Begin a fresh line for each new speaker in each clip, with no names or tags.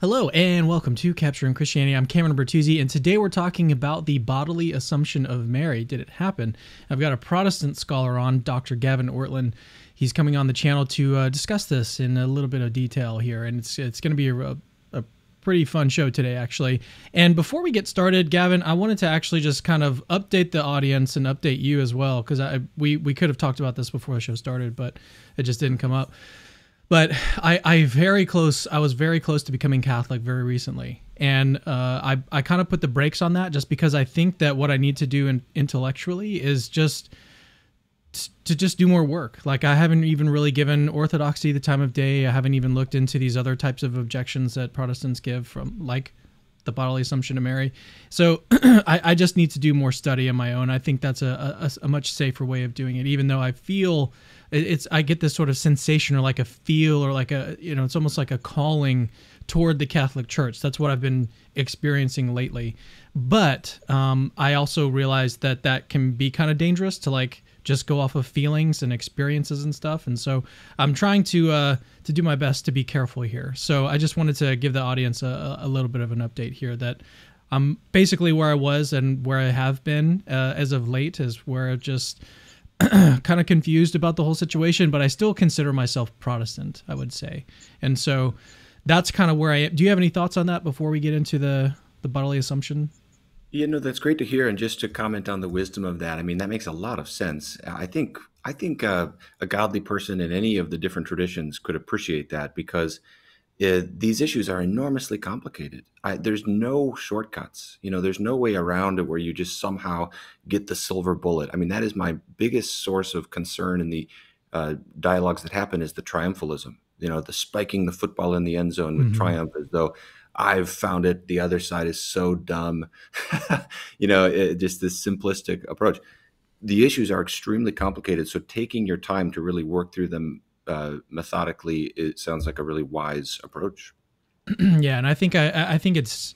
Hello and welcome to Capturing Christianity. I'm Cameron Bertuzzi, and today we're talking about the bodily assumption of Mary. Did it happen? I've got a Protestant scholar on, Dr. Gavin Ortlund. He's coming on the channel to uh, discuss this in a little bit of detail here, and it's it's going to be a, a pretty fun show today, actually. And before we get started, Gavin, I wanted to actually just kind of update the audience and update you as well, because we we could have talked about this before the show started, but it just didn't come up. But I, I very close. I was very close to becoming Catholic very recently, and uh, I, I kind of put the brakes on that just because I think that what I need to do in, intellectually is just to just do more work. Like I haven't even really given orthodoxy the time of day. I haven't even looked into these other types of objections that Protestants give from like the bodily assumption of Mary. So I, I, just need to do more study on my own. I think that's a, a, a much safer way of doing it, even though I feel it's I get this sort of sensation or like a feel or like a you know it's almost like a calling toward the Catholic Church. That's what I've been experiencing lately. But um, I also realize that that can be kind of dangerous to like just go off of feelings and experiences and stuff. And so I'm trying to uh, to do my best to be careful here. So I just wanted to give the audience a, a little bit of an update here that I'm basically where I was and where I have been uh, as of late is where I've just kind of confused about the whole situation, but I still consider myself Protestant, I would say. And so that's kind of where I am. Do you have any thoughts on that before we get into the, the bodily assumption?
Yeah, no, that's great to hear. And just to comment on the wisdom of that, I mean, that makes a lot of sense. I think I think uh, a godly person in any of the different traditions could appreciate that because uh, these issues are enormously complicated. I, there's no shortcuts. You know, there's no way around it where you just somehow get the silver bullet. I mean, that is my biggest source of concern in the uh, dialogues that happen is the triumphalism. You know, the spiking the football in the end zone with mm-hmm. triumph as though I've found it. The other side is so dumb. you know, it, just this simplistic approach. The issues are extremely complicated. So taking your time to really work through them uh, methodically, it sounds like a really wise approach.
yeah, and I think I, I think it's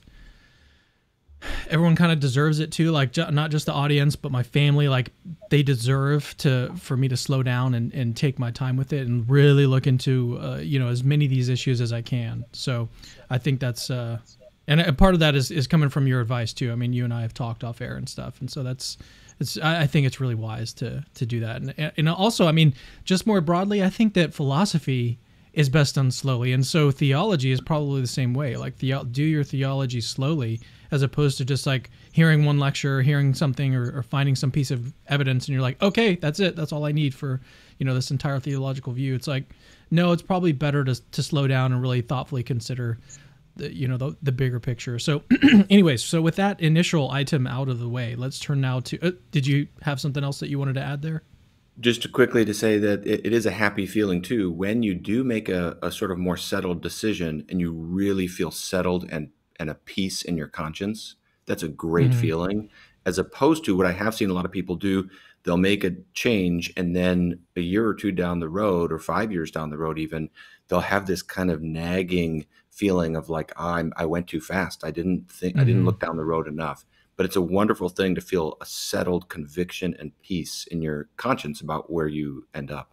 everyone kind of deserves it too. Like not just the audience, but my family. Like they deserve to for me to slow down and, and take my time with it and really look into uh, you know as many of these issues as I can. So I think that's uh, and a part of that is is coming from your advice too. I mean, you and I have talked off air and stuff, and so that's it's I think it's really wise to to do that. And and also, I mean, just more broadly, I think that philosophy is best done slowly, and so theology is probably the same way. Like the do your theology slowly, as opposed to just like hearing one lecture, or hearing something, or, or finding some piece of evidence, and you're like, okay, that's it, that's all I need for you know this entire theological view. It's like, no, it's probably better to to slow down and really thoughtfully consider the you know the, the bigger picture. So anyways so with that initial item out of the way let's turn now to uh, did you have something else that you wanted to add there?
Just to quickly to say that it, it is a happy feeling too. When you do make a, a sort of more settled decision and you really feel settled and and a peace in your conscience that's a great mm-hmm. feeling. As opposed to what i have seen a lot of people do they'll make a change and then a year or two down the road or five years down the road even they'll have this kind of nagging feeling of like I'm, I went too fast. I didn't think mm-hmm. I didn't mm-hmm. look down the road enough. But it's a wonderful thing to feel a settled conviction and peace in your conscience about where you end up.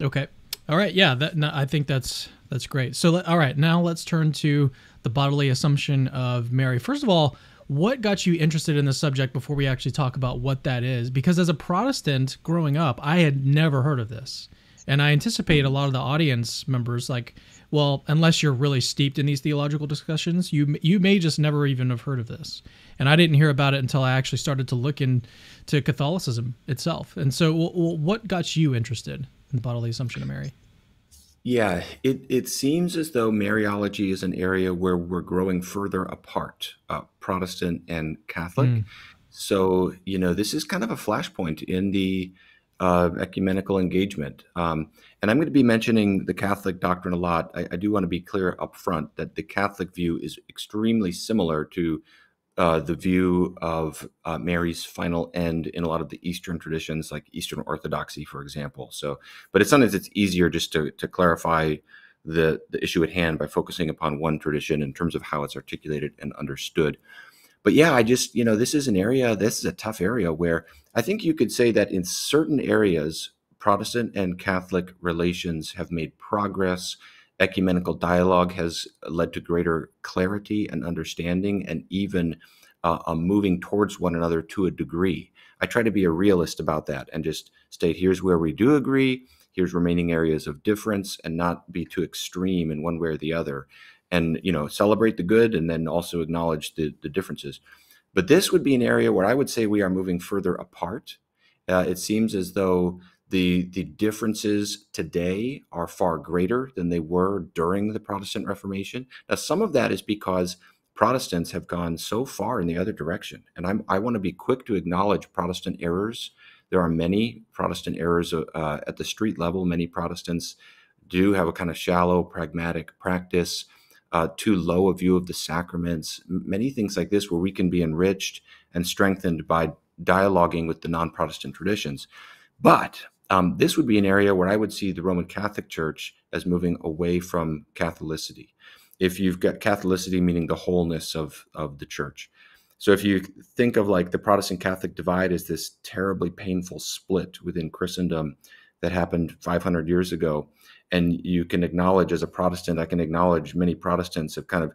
Okay. All right. Yeah. That no, I think that's that's great. So all right. Now let's turn to the bodily assumption of Mary. First of all, what got you interested in this subject before we actually talk about what that is? Because as a Protestant growing up, I had never heard of this. And I anticipate a lot of the audience members, like, well, unless you're really steeped in these theological discussions, you you may just never even have heard of this. And I didn't hear about it until I actually started to look into Catholicism itself. And so, well, what got you interested in the bodily assumption of Mary?
Yeah, it, it seems as though Mariology is an area where we're growing further apart, uh, Protestant and Catholic. Mm. So, you know, this is kind of a flashpoint in the uh, ecumenical engagement. Um, and I'm going to be mentioning the Catholic doctrine a lot. I, I, do want to be clear up front that the Catholic view is extremely similar to uh, the view of uh, Mary's final end in a lot of the Eastern traditions, like Eastern Orthodoxy, for example. So, but it's sometimes it's easier just to, to clarify the, the issue at hand by focusing upon one tradition in terms of how it's articulated and understood but yeah, I just, you know, this is an area, this is a tough area where I think you could say that in certain areas, Protestant and Catholic relations have made progress ecumenical dialogue has led to greater clarity and understanding, and even uh, a moving towards one another to a degree. I try to be a realist about that and just state here's where we do agree, here's remaining areas of difference, and not be too extreme in one way or the other. And you know, celebrate the good and then also acknowledge the, the differences. But this would be an area where I would say we are moving further apart. Uh, it seems as though the the differences today are far greater than they were during the Protestant Reformation. Now, some of that is because Protestants have gone so far in the other direction. And I'm, I want to be quick to acknowledge Protestant errors. There are many Protestant errors uh, at the street level. Many Protestants do have a kind of shallow, pragmatic practice, uh, too low a view of the sacraments, many things like this where we can be enriched and strengthened by dialoguing with the non Protestant traditions. But um, this would be an area where I would see the Roman Catholic Church as moving away from Catholicity if you've got Catholicity, meaning the wholeness of, of the church. So if you think of like the Protestant Catholic divide as this terribly painful split within Christendom that happened 500 years ago, and you can acknowledge as a Protestant, I can acknowledge many Protestants have kind of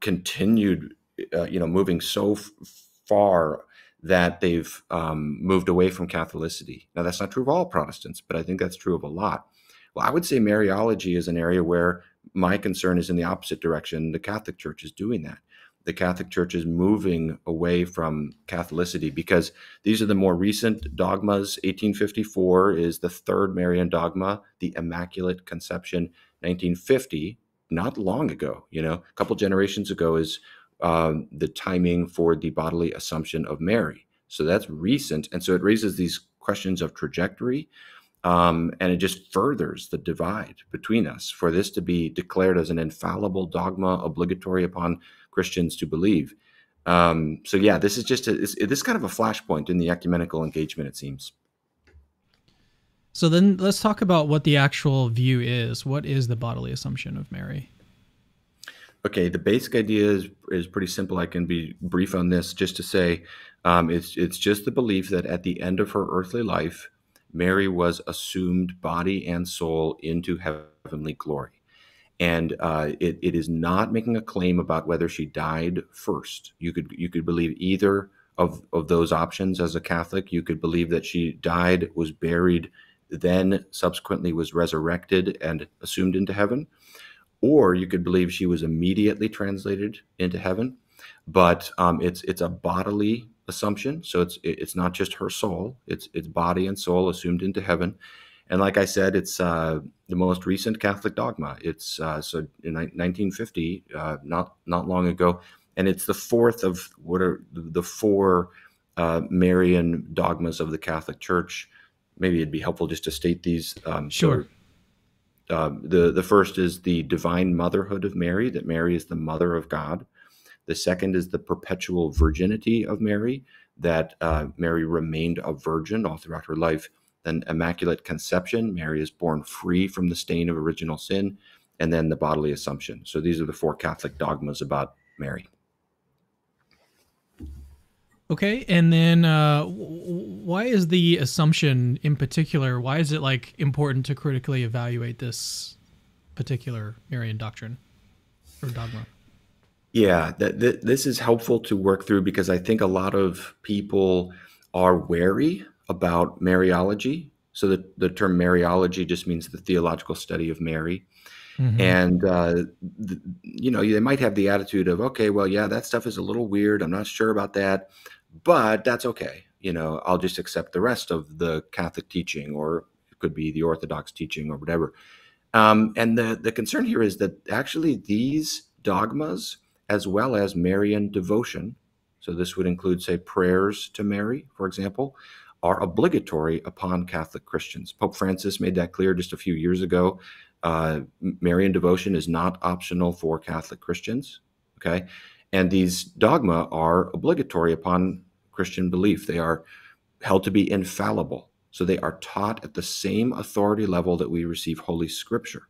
continued, uh, you know, moving so far that they've um, moved away from Catholicity. Now that's not true of all Protestants, but I think that's true of a lot. Well, I would say Mariology is an area where my concern is in the opposite direction. The Catholic Church is doing that. The Catholic Church is moving away from Catholicity because these are the more recent dogmas. 1854 is the third Marian dogma, the Immaculate Conception. 1950, not long ago, you know, a couple generations ago, is um, the timing for the bodily assumption of Mary. So that's recent. And so it raises these questions of trajectory, um, and it just furthers the divide between us for this to be declared as an infallible dogma obligatory upon Christians to believe. Um, so yeah, this is just a, this is kind of a flashpoint in the ecumenical engagement, it seems.
So then let's talk about what the actual view is. What is the bodily assumption of Mary?
Okay, the basic idea is, is pretty simple. I can be brief on this just to say um, it's, it's just the belief that at the end of her earthly life, Mary was assumed body and soul into heavenly glory. And uh, it, it is not making a claim about whether she died first. You could you could believe either of, of those options as a Catholic. You could believe that she died, was buried, then subsequently was resurrected and assumed into heaven. Or you could believe she was immediately translated into heaven, but um, it's it's a bodily assumption. So it's it's not just her soul; it's it's body and soul assumed into heaven. And like I said, it's uh, the most recent Catholic dogma. It's uh, so in 1950, uh, not not long ago, and it's the fourth of what are the four uh, Marian dogmas of the Catholic Church. Maybe it'd be helpful just to state these.
Um, sure. So,
uh, the the first is the divine motherhood of Mary. That Mary is the mother of God. The second is the perpetual virginity of Mary, that uh, Mary remained a virgin all throughout her life. Then immaculate conception, Mary is born free from the stain of original sin. And then the bodily assumption. So these are the four Catholic dogmas about Mary.
Okay, and then uh, why is the assumption in particular? Why is it like important to critically evaluate this particular Marian doctrine or dogma?
Yeah, that, that this is helpful to work through because I think a lot of people are wary about Mariology. So the, the term Mariology just means the theological study of Mary. Mm-hmm. And, uh, the, you know, they might have the attitude of, okay, well, yeah, that stuff is a little weird. I'm not sure about that, but that's okay. You know, I'll just accept the rest of the Catholic teaching, or it could be the Orthodox teaching or whatever. Um, and the, the concern here is that actually these dogmas as well as Marian devotion. So this would include, say, prayers to Mary, for example, are obligatory upon Catholic Christians. Pope Francis made that clear just a few years ago. Uh, Marian devotion is not optional for Catholic Christians. Okay. And these dogma are obligatory upon Christian belief. They are held to be infallible. So they are taught at the same authority level that we receive Holy Scripture.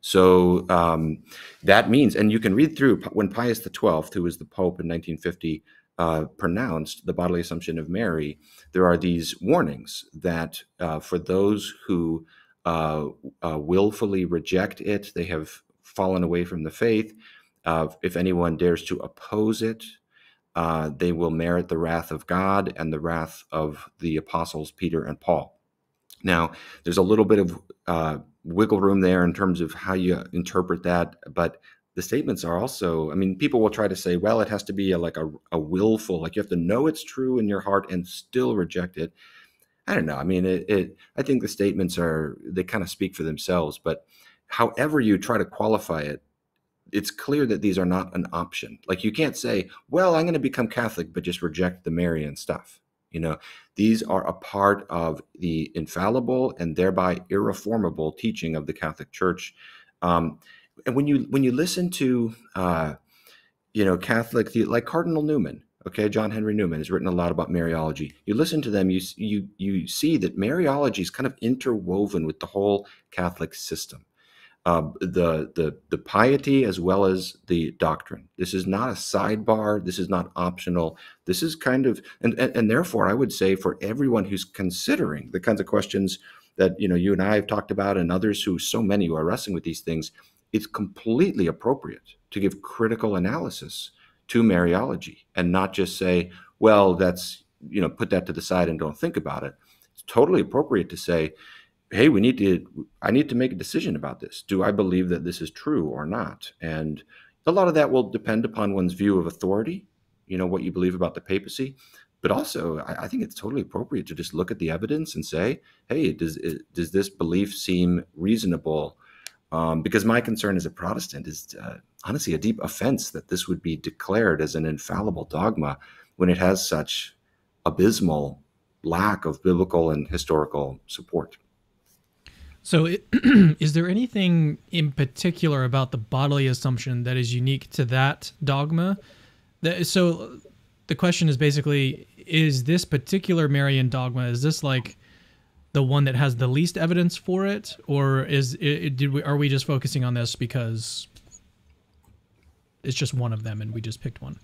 So um, that means, and you can read through when Pius XII, who was the Pope in 1950, uh, pronounced the bodily assumption of Mary, there are these warnings that uh, for those who uh, uh, willfully reject it. They have fallen away from the faith. Uh, if anyone dares to oppose it, uh, they will merit the wrath of God and the wrath of the apostles Peter and Paul. Now, there's a little bit of wiggle room there in terms of how you interpret that, but the statements are also, I mean, people will try to say, well, it has to be a, like a, a willful, like you have to know it's true in your heart and still reject it. I don't know. I mean, it, it I think the statements are, they kind of speak for themselves, but however you try to qualify it, it's clear that these are not an option. Like you can't say, well, I'm going to become Catholic, but just reject the Marian stuff. You know, these are a part of the infallible and thereby irreformable teaching of the Catholic Church. Um, and when you when you listen to uh, you know Catholic like Cardinal Newman, okay, John Henry Newman has written a lot about Mariology. You listen to them, you you you see that Mariology is kind of interwoven with the whole Catholic system uh, the the the piety as well as the doctrine. This is not a sidebar. This is not optional. This is kind of and, and and therefore I would say for everyone who's considering the kinds of questions that you know you and I have talked about and others who so many who are wrestling with these things, it's completely appropriate to give critical analysis to Mariology and not just say, well, that's you know put that to the side and don't think about it. It's totally appropriate to say hey, we need to, I need to make a decision about this. Do I believe that this is true or not? And a lot of that will depend upon one's view of authority, you know, what you believe about the papacy. But also, I, I think it's totally appropriate to just look at the evidence and say, hey, does, does this belief seem reasonable? Um, because my concern as a Protestant is uh, honestly a deep offense that this would be declared as an infallible dogma when it has such abysmal lack of biblical and historical support.
So, it, is there anything in particular about the bodily assumption that is unique to that dogma? That, so, the question is basically: Is this particular Marian dogma is this like the one that has the least evidence for it, or is it, did we are we just focusing on this because it's just one of them and we just picked one?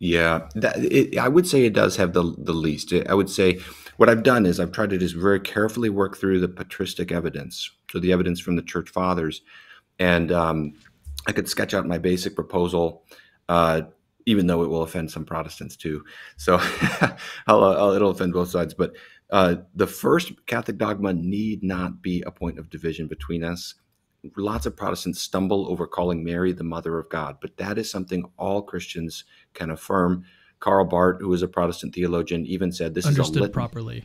Yeah, that, it, I would say it does have the the least. I would say what I've done is I've tried to just very carefully work through the patristic evidence, so the evidence from the church fathers, and um, I could sketch out my basic proposal, uh, even though it will offend some Protestants too. So I'll, I'll, it'll offend both sides. But uh, the first Catholic dogma need not be a point of division between us. Lots of Protestants stumble over calling Mary the Mother of God, but that is something all Christians can affirm Karl Barth, who was a Protestant theologian, even said this
understood
is
understood properly.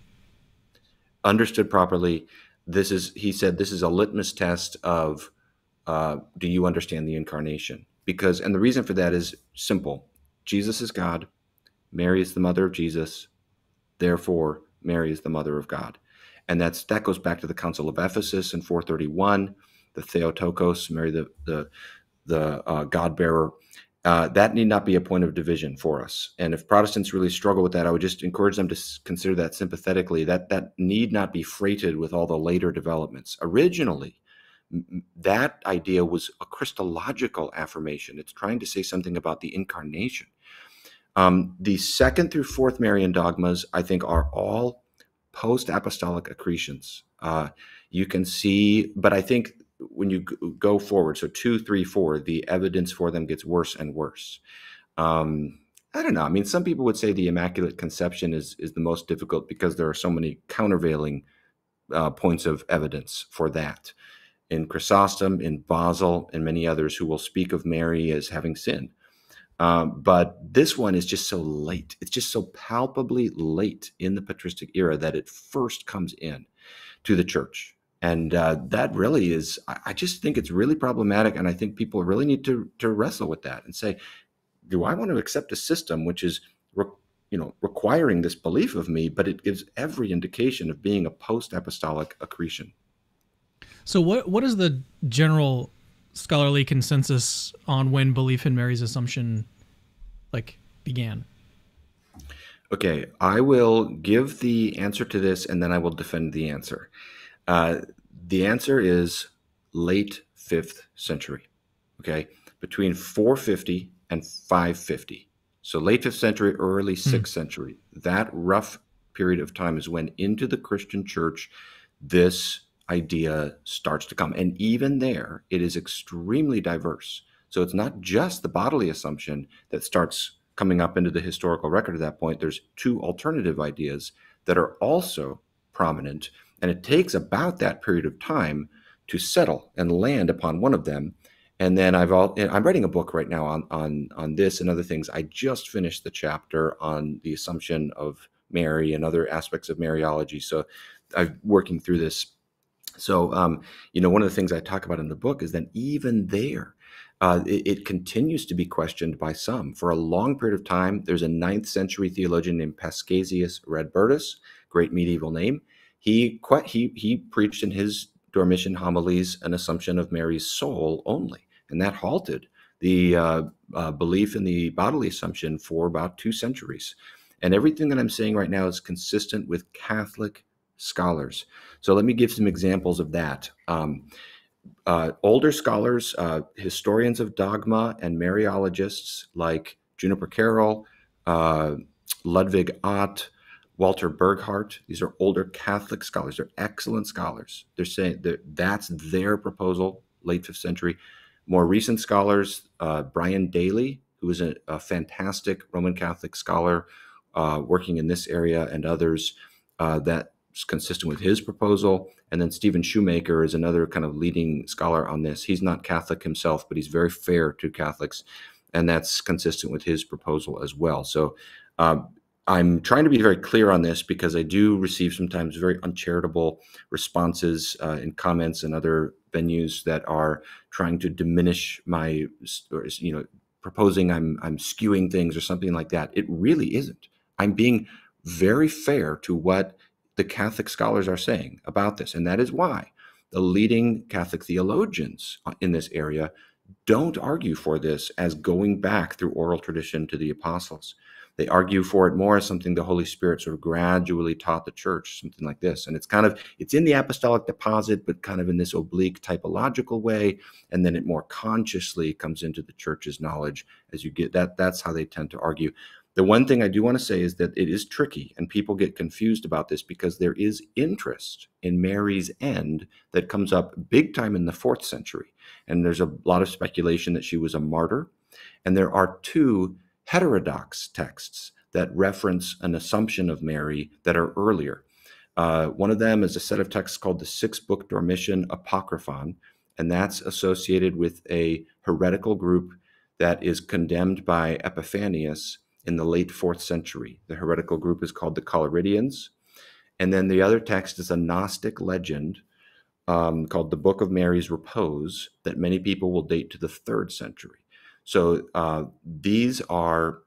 Understood properly. This is he said this is a litmus test of uh, do you understand the incarnation? Because and the reason for that is simple. Jesus is God. Mary is the mother of Jesus. Therefore, Mary is the mother of God. And that's that goes back to the Council of Ephesus in 431, the Theotokos, Mary the the the uh, God bearer uh, that need not be a point of division for us. And if Protestants really struggle with that, I would just encourage them to consider that sympathetically. That that need not be freighted with all the later developments. Originally, that idea was a Christological affirmation. It's trying to say something about the incarnation. Um, the second through fourth Marian dogmas, I think, are all post-apostolic accretions. Uh, you can see, but I think when you go forward, so two, three, four, the evidence for them gets worse and worse. Um, I don't know. I mean, some people would say the Immaculate Conception is is the most difficult because there are so many countervailing uh, points of evidence for that. In Chrysostom, in Basil, and many others who will speak of Mary as having sinned. Um, but this one is just so late. It's just so palpably late in the patristic era that it first comes in to the church and uh, that really is i just think it's really problematic and i think people really need to to wrestle with that and say do i want to accept a system which is you know requiring this belief of me but it gives every indication of being a post-apostolic accretion
so what what is the general scholarly consensus on when belief in mary's assumption like began
okay i will give the answer to this and then i will defend the answer uh, the answer is late fifth century. Okay, between 450 and 550. So late fifth century, early hmm. sixth mm. century. That rough period of time is when into the Christian church this idea starts to come. And even there, it is extremely diverse. So it's not just the bodily assumption that starts coming up into the historical record at that point. There's two alternative ideas that are also prominent. And it takes about that period of time to settle and land upon one of them. And then I've all I'm writing a book right now on on on this and other things. I just finished the chapter on the assumption of Mary and other aspects of Mariology. So I'm working through this. So um, you know, one of the things I talk about in the book is that even there, uh, it, it, continues to be questioned by some. For a long period of time, there's a ninth century theologian named Paschasius Radbertus, great medieval name. He he he preached in his Dormition homilies an assumption of Mary's soul only, and that halted the uh, uh, belief in the bodily assumption for about two centuries. And everything that I'm saying right now is consistent with Catholic scholars. So let me give some examples of that. Um, uh, older scholars, uh, historians of dogma, and Mariologists like Juniper Carol, uh, Ludwig Ott, Walter Burghardt. These are older Catholic scholars. They're excellent scholars. They're saying that that's their proposal, late fifth century. More recent scholars, uh, Brian Daley, who is a, a, fantastic Roman Catholic scholar uh, working in this area, and others uh, that's consistent with his proposal. And then Stephen Shoemaker is another kind of leading scholar on this. He's not Catholic himself, but he's very fair to Catholics, and that's consistent with his proposal as well. So um, I'm trying to be very clear on this because I do receive sometimes very uncharitable responses uh, in comments and other venues that are trying to diminish my, or, you know, proposing I'm I'm skewing things or something like that. It really isn't. I'm being very fair to what the Catholic scholars are saying about this, and that is why the leading Catholic theologians uh, in this area don't argue for this as going back through oral tradition to the apostles. They argue for it more as something the Holy Spirit sort of gradually taught the church, something like this. And it's kind of it's in the apostolic deposit, but kind of in this oblique typological way, and then it more consciously comes into the church's knowledge as you get that. That's how they tend to argue. The one thing I do want to say is that it is tricky, and people get confused about this because there is interest in Mary's end that comes up big time in the fourth century. And there's a lot of speculation that she was a martyr. And there are two heterodox texts that reference an assumption of Mary that are earlier. Uh, one of them is a set of texts called the Six Book Dormition Apocryphon, and that's associated with a heretical group that is condemned by Epiphanius in the late fourth century. The heretical group is called the Collyridians. And then the other text is a Gnostic legend um, called the Book of Mary's Repose that many people will date to the third century. So uh, these are,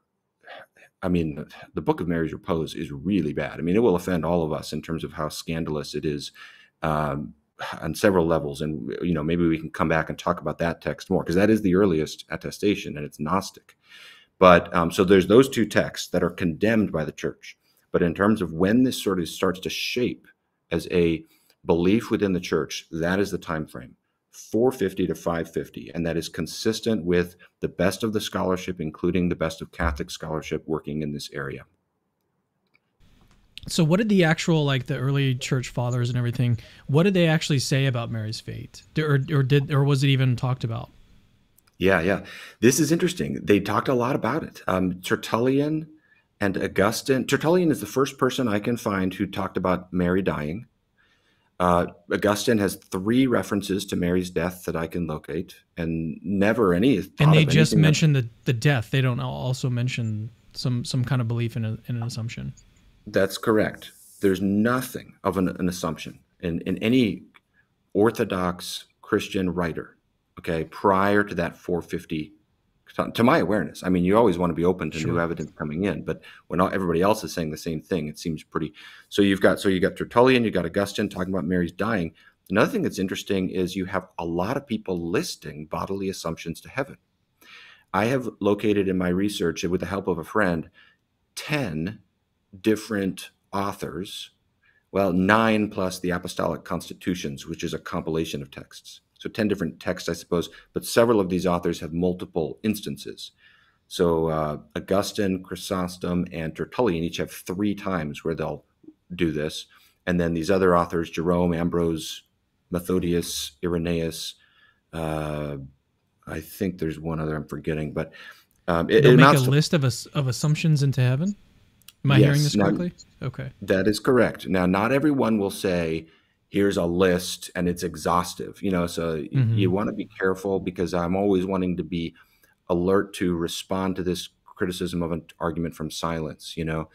I mean, the Book of Mary's Repose is really bad. I mean, it will offend all of us in terms of how scandalous it is um, on several levels. And, you know, maybe we can come back and talk about that text more because that is the earliest attestation and it's Gnostic. But um, so there's those two texts that are condemned by the church. But in terms of when this sort of starts to shape as a belief within the church, that is the time frame. 450 to 550, and that is consistent with the best of the scholarship, including the best of Catholic scholarship working in this area.
So, what did the actual like the early church fathers and everything? What did they actually say about Mary's fate, or, or did or was it even talked about?
Yeah, yeah, this is interesting. They talked a lot about it. Um, Tertullian and Augustine. Tertullian is the first person I can find who talked about Mary dying. Uh, Augustine has three references to Mary's death that I can locate, and never any.
And they just mention the the death. They don't also mention some some kind of belief in, a, in an assumption.
That's correct. There's nothing of an, an assumption in in any Orthodox Christian writer. Okay, prior to that 450 to my awareness. I mean, you always want to be open to sure. new evidence coming in, but when everybody else is saying the same thing, it seems pretty. So you've got so you got Tertullian, you got Augustine talking about Mary's dying. Another thing that's interesting is you have a lot of people listing bodily assumptions to heaven. I have located in my research, with the help of a friend, ten different authors. Well, nine plus the Apostolic Constitutions, which is a compilation of texts so 10 different texts, I suppose, but several of these authors have multiple instances. So uh, Augustine, Chrysostom, and Tertullian each have three times where they'll do this. And then these other authors, Jerome, Ambrose, Methodius, Irenaeus. Uh, I think there's one other I'm forgetting, but
um, it, They'll it make a to, list of of assumptions into heaven. Am I yes, hearing this correctly?
Now, okay, that is correct. Now, not everyone will say, "Here's a list," and it's exhaustive. You know, so mm-hmm. you want to be careful because I'm always wanting to be alert to respond to this criticism of an argument from silence. You know,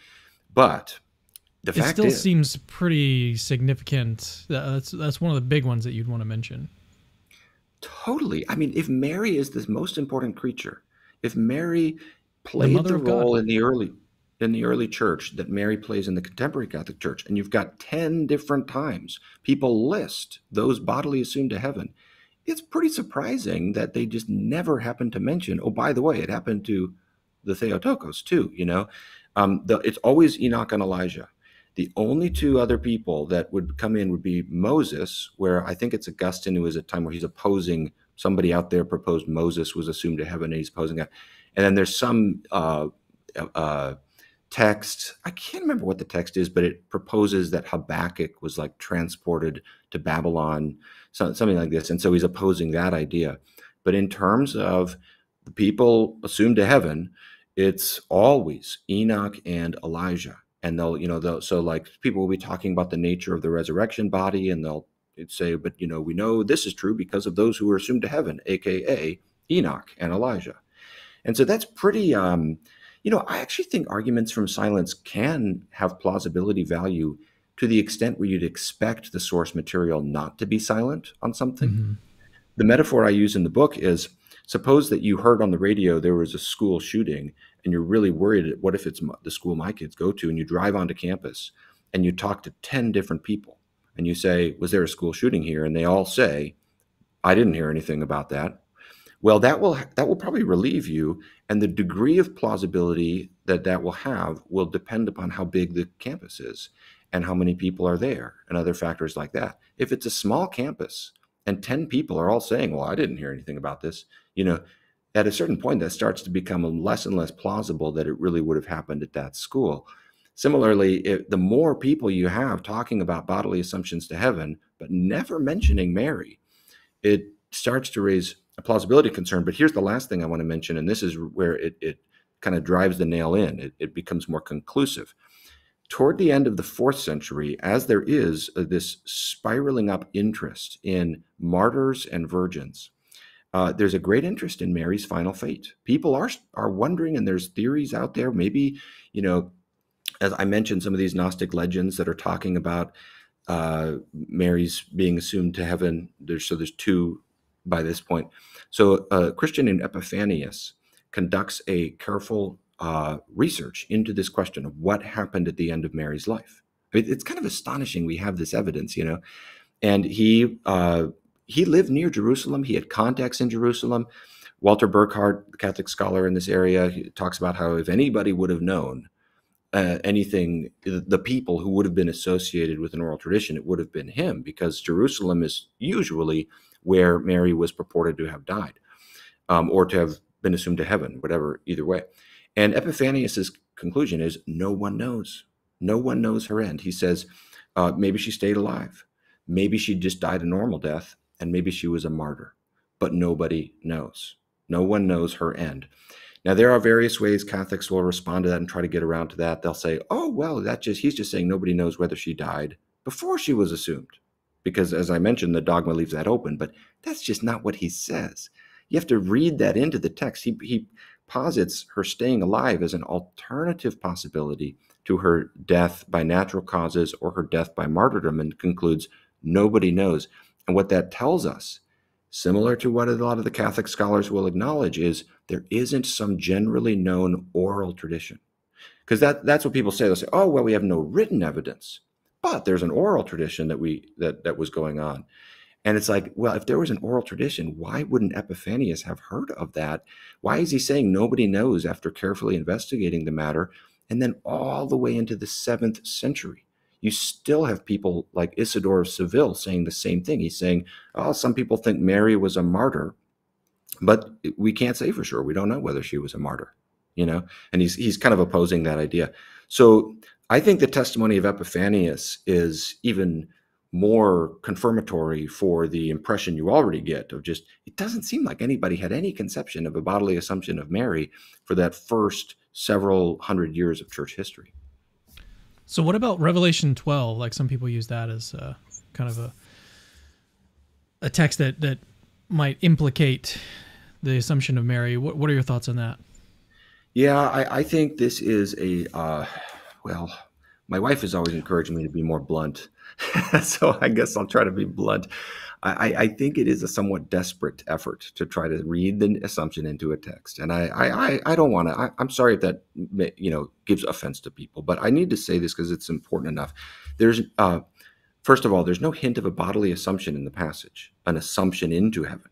but
the it still is, seems pretty significant. That's that's one of the big ones that you'd want to mention.
Totally. I mean, if Mary is the most important creature, if Mary played the, the role in the early in the early church that Mary plays in the contemporary Catholic Church, and you've got 10 different times people list those bodily assumed to heaven, it's pretty surprising that they just never happen to mention, oh, by the way, it happened to the Theotokos too, you know? Um, the, it's always Enoch and Elijah. The only two other people that would come in would be Moses, where I think it's Augustine who is at a time where he's opposing somebody out there proposed Moses was assumed to heaven and he's opposing that. And then there's some uh, uh, text. I can't remember what the text is, but it proposes that Habakkuk was like transported to Babylon, something like this. And so he's opposing that idea. But in terms of the people assumed to heaven, it's always Enoch and Elijah. And they'll, you know, they'll, so like people will be talking about the nature of the resurrection body, and they'll say, but, you know, we know this is true because of those who were assumed to heaven, AKA Enoch and Elijah. And so that's pretty, um, you know, I actually think arguments from silence can have plausibility value to the extent where you'd expect the source material not to be silent on something. Mm-hmm. The metaphor I use in the book is suppose that you heard on the radio there was a school shooting and you're really worried what if it's the school my kids go to and you drive onto campus and you talk to 10 different people and you say was there a school shooting here and they all say i didn't hear anything about that well that will that will probably relieve you and the degree of plausibility that that will have will depend upon how big the campus is and how many people are there and other factors like that. If it's a small campus and 10 people are all saying well i didn't hear anything about this you know at a certain point that starts to become less and less plausible that it really would have happened at that school. Similarly if, the more people you have talking about bodily assumptions to heaven but never mentioning mary it starts to raise a plausibility concern. But here's the last thing I want to mention, and this is where it, it kind of drives the nail in. It, it, becomes more conclusive. Toward the end of the fourth century, as there is uh, this spiraling up interest in martyrs and virgins, uh, there's a great interest in Mary's final fate. People are are wondering, and there's theories out there. Maybe you know, as I mentioned, some of these Gnostic legends that are talking about uh, Mary's being assumed to heaven. There's so there's two by this point. So a uh, Christian named Epiphanius conducts a careful uh, research into this question of what happened at the end of Mary's life. I mean, it's kind of astonishing we have this evidence, you know. And he uh, he lived near Jerusalem. He had contacts in Jerusalem. Walter Burghardt, the Catholic scholar in this area, talks about how if anybody would have known uh, anything, the people who would have been associated with an oral tradition, it would have been him, because Jerusalem is usually where Mary was purported to have died um, or to have been assumed to heaven, whatever, either way. And Epiphanius's conclusion is no one knows. No one knows her end. He says uh, maybe she stayed alive. Maybe she just died a normal death, and maybe she was a martyr, but nobody knows. No one knows her end. Now there are various ways Catholics will respond to that and try to get around to that. They'll say, "Oh, well, that just he's just saying nobody knows whether she died before she was assumed." Because as I mentioned, the dogma leaves that open, but that's just not what he says. You have to read that into the text. He, he posits her staying alive as an alternative possibility to her death by natural causes or her death by martyrdom and concludes nobody knows. And what that tells us, similar to what a lot of the Catholic scholars will acknowledge, is there isn't some generally known oral tradition. Because that, that's what people say. They'll say, oh, well, we have no written evidence but there's an oral tradition that we that that was going on. And it's like well if there was an oral tradition why wouldn't epiphanius have heard of that? Why is he saying nobody knows after carefully investigating the matter? And then all the way into the seventh century you still have people like isidore of seville saying the same thing. He's saying oh some people think mary was a martyr but we can't say for sure. We don't know whether she was a martyr you know? And he's he's kind of opposing that idea. So I think the testimony of Epiphanius is even more confirmatory for the impression you already get of just it doesn't seem like anybody had any conception of a bodily assumption of Mary for that first several hundred years of church history.
So, what about Revelation 12? Like some people use that as uh, kind of a a text that that might implicate the assumption of Mary. What what are your thoughts on that?
Yeah, I, I think this is a uh, well. My wife is always encouraging me to be more blunt, so I guess I'll try to be blunt. I, I, think it is a somewhat desperate effort to try to read the assumption into a text, and I I, I don't want to. I'm sorry if that you know gives offense to people, but I need to say this because it's important enough. There's uh, first of all, there's no hint of a bodily assumption in the passage, an assumption into heaven,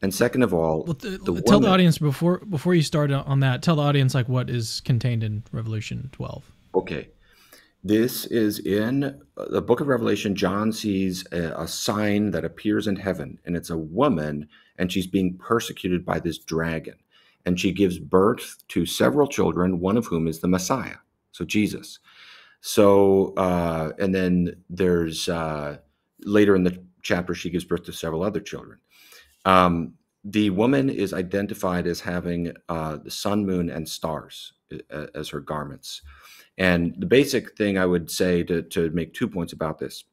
and second of all, well,
the, the tell the audience before before you start on that. Tell the audience like what is contained in Revelation 12.
Okay. This is in the book of Revelation. John sees a, a, sign that appears in heaven, and it's a woman, and she's being persecuted by this dragon. And she gives birth to several children, one of whom is the Messiah, so Jesus. So, uh, and then there's uh, later in the chapter, she gives birth to several other children. Um, the woman is identified as having uh, the sun, moon, and stars uh, as her garments. And the basic thing I would say to, to make two points about this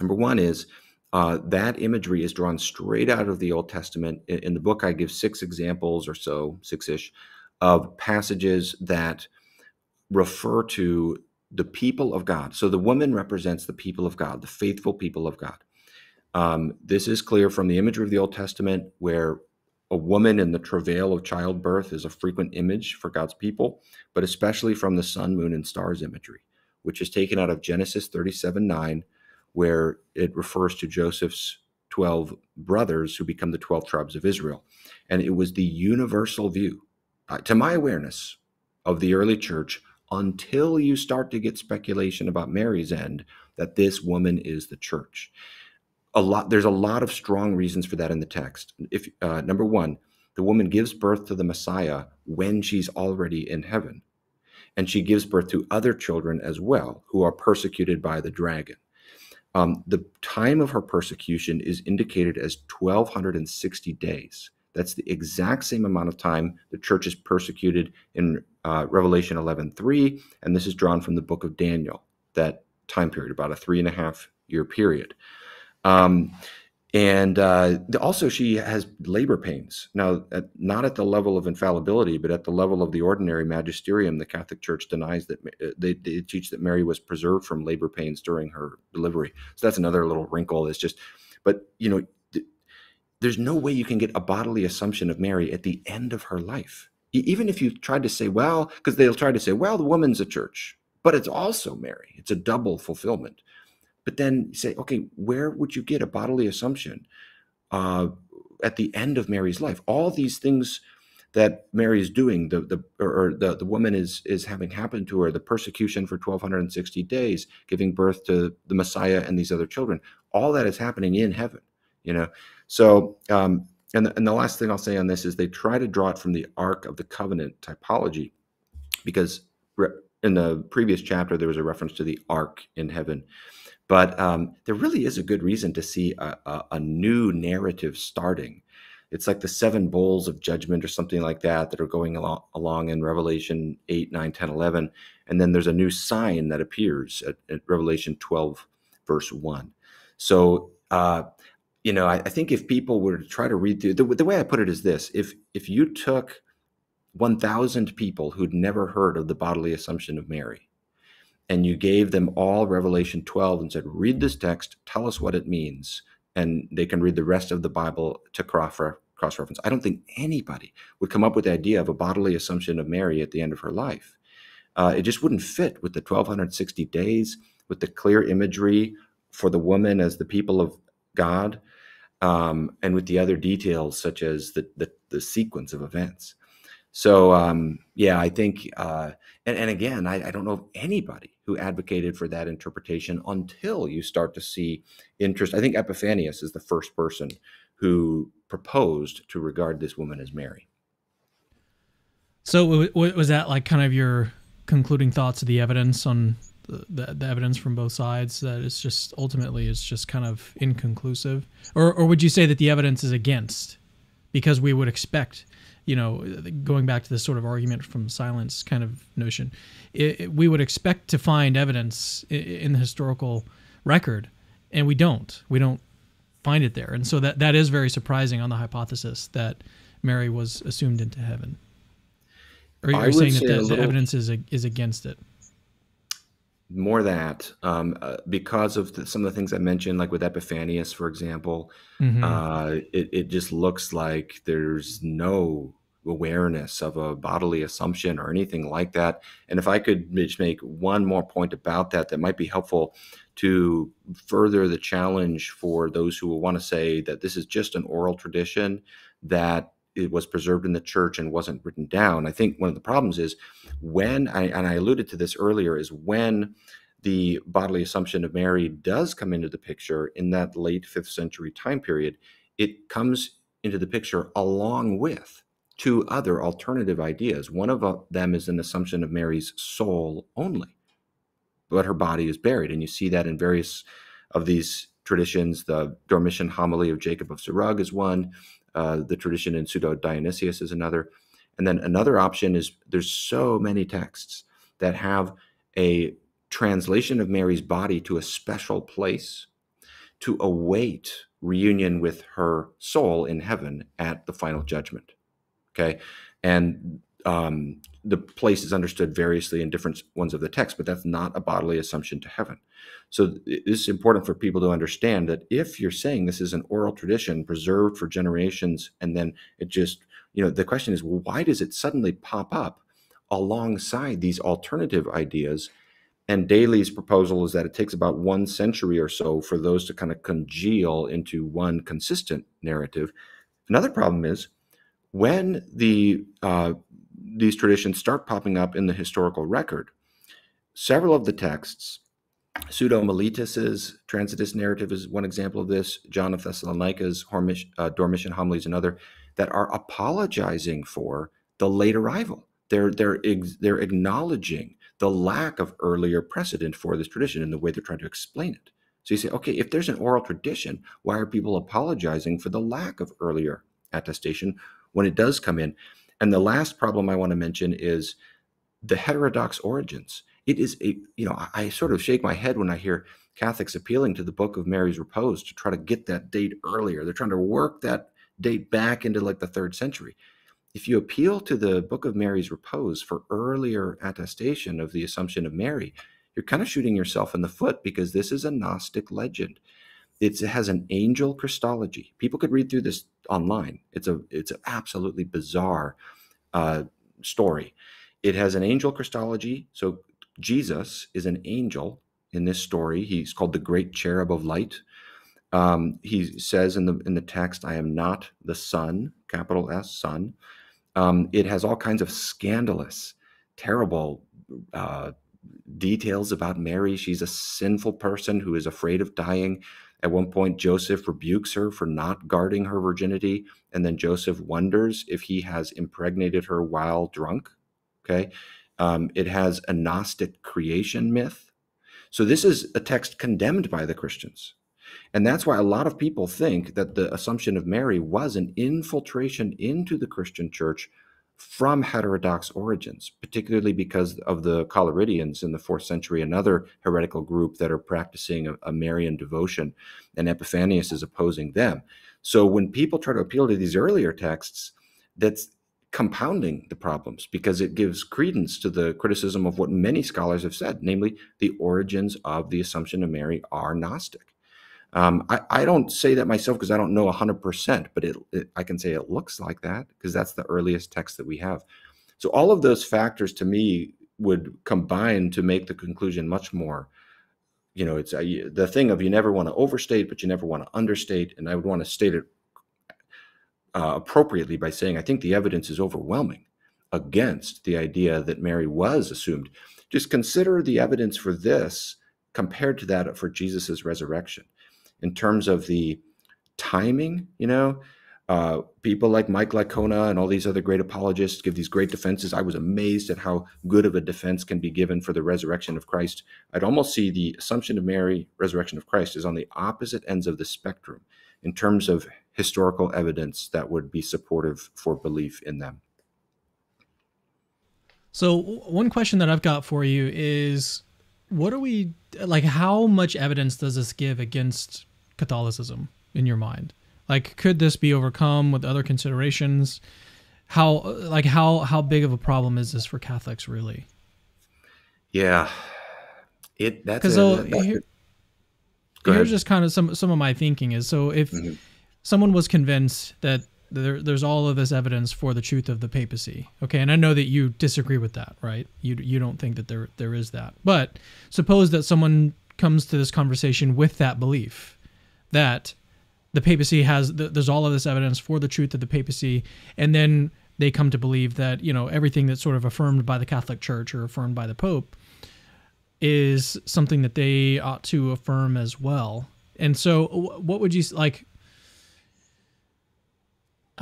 number one is uh, that imagery is drawn straight out of the Old Testament. In, in the book, I give six examples or so, six ish, of passages that refer to the people of God. So the woman represents the people of God, the faithful people of God. Um, this is clear from the imagery of the Old Testament, where a woman in the travail of childbirth is a frequent image for God's people, but especially from the sun, moon, and stars imagery, which is taken out of Genesis 37 9, where it refers to Joseph's 12 brothers who become the 12 tribes of Israel. And it was the universal view, uh, to my awareness, of the early church until you start to get speculation about Mary's end that this woman is the church a lot there's a lot of strong reasons for that in the text. If uh, number one the woman gives birth to the messiah when she's already in heaven and she gives birth to other children as well who are persecuted by the dragon. Um, the time of her persecution is indicated as 1260 days. That's the exact same amount of time the church is persecuted in uh, revelation 11.3 and this is drawn from the book of daniel that time period about a three and a half year period um, and uh, also, she has labor pains. Now, at, not at the level of infallibility, but at the level of the ordinary magisterium, the Catholic Church denies that uh, they, they, teach that Mary was preserved from labor pains during her delivery. So that's another little wrinkle. It's just, but you know, th- there's no way you can get a bodily assumption of Mary at the end of her life. even if you tried to say, well, because they'll try to say, well, the woman's a church, but it's also Mary. It's a double fulfillment. But then say, okay, where would you get a bodily assumption uh, at the end of Mary's life? All these things that Mary is doing, the the or the, the woman is is having happen to her, the persecution for 1260 days, giving birth to the Messiah and these other children, all that is happening in heaven, you know. So um, and the, and the last thing I'll say on this is they try to draw it from the Ark of the Covenant typology, because in the previous chapter there was a reference to the Ark in heaven, but um, there really is a good reason to see a, a, a, new narrative starting. It's like the seven bowls of judgment or something like that that are going along, along in Revelation 8, 9, 10, 11. And then there's a new sign that appears at, at Revelation 12, verse 1. So, uh, you know, I, I, think if people were to try to read through, the, the way I put it is this if, if you took 1,000 people who'd never heard of the bodily assumption of Mary, and you gave them all Revelation 12 and said, read this text, tell us what it means, and they can read the rest of the Bible to cross reference. I don't think anybody would come up with the idea of a bodily assumption of Mary at the end of her life. Uh, it just wouldn't fit with the 1260 days, with the clear imagery for the woman as the people of God, um, and with the other details such as the, the, the sequence of events. So um, yeah, I think, uh, and, and again, I, I, don't know of anybody who advocated for that interpretation until you start to see interest. I think Epiphanius is the first person who proposed to regard this woman as Mary.
So was that like kind of your concluding thoughts of the evidence on the, the evidence from both sides that it's just ultimately it's just kind of inconclusive, or or would you say that the evidence is against, because we would expect, you know, going back to this sort of argument from silence kind of notion, it, it, we would expect to find evidence in, in the historical record, and we don't. We don't find it there, and so that that is very surprising on the hypothesis that Mary was assumed into heaven. Or you're saying that the, little, the, evidence is is against it?
More that um, uh, because of the, some of the things I mentioned, like with Epiphanius, for example, mm-hmm. uh, it, it just looks like there's no awareness of a bodily assumption or anything like that. And if I could just make one more point about that, that might be helpful to further the challenge for those who want to say that this is just an oral tradition that it was preserved in the church and wasn't written down. I think one of the problems is when, I, and I alluded to this earlier, is when the bodily assumption of Mary does come into the picture in that late fifth century time period, it comes into the picture along with two other alternative ideas. One of uh, them is an assumption of Mary's soul only, but her body is buried. And you see that in various of these traditions. The Dormition homily of Jacob of Serug is one. Uh, the tradition in Pseudo Dionysius is another. And then another option is there's so many texts that have a translation of Mary's body to a special place to await reunion with her soul in heaven at the final judgment. Okay. And um, the place is understood variously in different ones of the text, but that's not a bodily assumption to heaven. So it's important for people to understand that if you're saying this is an oral tradition preserved for generations, and then it just, you know, the question is, well, why does it suddenly pop up alongside these alternative ideas? And Daley's proposal is that it takes about one century or so for those to kind of congeal into one consistent narrative. Another problem is when the uh, these traditions start popping up in the historical record, several of the texts, Pseudo Mellitus's Transitus narrative is one example of this, John of Thessalonica's Hormish, uh, Dormition homily is another, that are apologizing for the late arrival. They're, they're, they're acknowledging the lack of earlier precedent for this tradition in the way they're trying to explain it. So you say, okay, if there's an oral tradition, why are people apologizing for the lack of earlier attestation when it does come in? And the last problem I want to mention is the heterodox origins. It is a, you know, I, I sort of shake my head when I hear Catholics appealing to the Book of Mary's Repose to try to get that date earlier. They're trying to work that date back into like the third century. If you appeal to the Book of Mary's Repose for earlier attestation of the Assumption of Mary, you're kind of shooting yourself in the foot because this is a Gnostic legend. It's, it has an angel Christology. People could read through this online. It's a it's an absolutely bizarre uh, story. It has an angel Christology. So Jesus is an angel in this story. He's called the Great Cherub of Light. Um, he says in the in the text, "I am not the Son," capital S, Son. Um, it has all kinds of scandalous, terrible uh, details about Mary. She's a sinful person who is afraid of dying. At one point, Joseph rebukes her for not guarding her virginity, and then Joseph wonders if he has impregnated her while drunk. Okay. Um, it has a Gnostic creation myth. So, this is a text condemned by the Christians. And that's why a lot of people think that the Assumption of Mary was an infiltration into the Christian church from heterodox origins, particularly because of the Collyridians in the fourth century, another heretical group that are practicing a, a, Marian devotion, and Epiphanius is opposing them. So when people try to appeal to these earlier texts, that's compounding the problems because it gives credence to the criticism of what many scholars have said, namely the origins of the Assumption of Mary are Gnostic. Um, I, I, don't say that myself because I don't know 100%, but it, it, I can say it looks like that because that's the earliest text that we have. So all of those factors to me would combine to make the conclusion much more, you know, it's a, the thing of you never want to overstate, but you never want to understate. And I would want to state it uh, appropriately by saying I think the evidence is overwhelming against the idea that Mary was assumed. Just consider the evidence for this compared to that for Jesus's resurrection in terms of the timing, you know, uh, people like Mike Licona and all these other great apologists give these great defenses. I was amazed at how good of a defense can be given for the resurrection of Christ. I'd almost see the Assumption of Mary, resurrection of Christ, is on the opposite ends of the spectrum in terms of historical evidence that would be supportive for belief in them.
So, one question that I've got for you is what are we like? How much evidence does this give against Catholicism in your mind? Like, could this be overcome with other considerations? How like how how big of a problem is this for Catholics really?
Yeah, it that's
because so here, here's just kind of some some of my thinking is so if mm-hmm. someone was convinced that there, there's all of this evidence for the truth of the papacy. Okay, and I know that you disagree with that, right? You you don't think that there there is that. But suppose that someone comes to this conversation with that belief that the papacy has there's all of this evidence for the truth of the papacy and then they come to believe that you know everything that's sort of affirmed by the catholic church or affirmed by the pope is something that they ought to affirm as well and so what would you like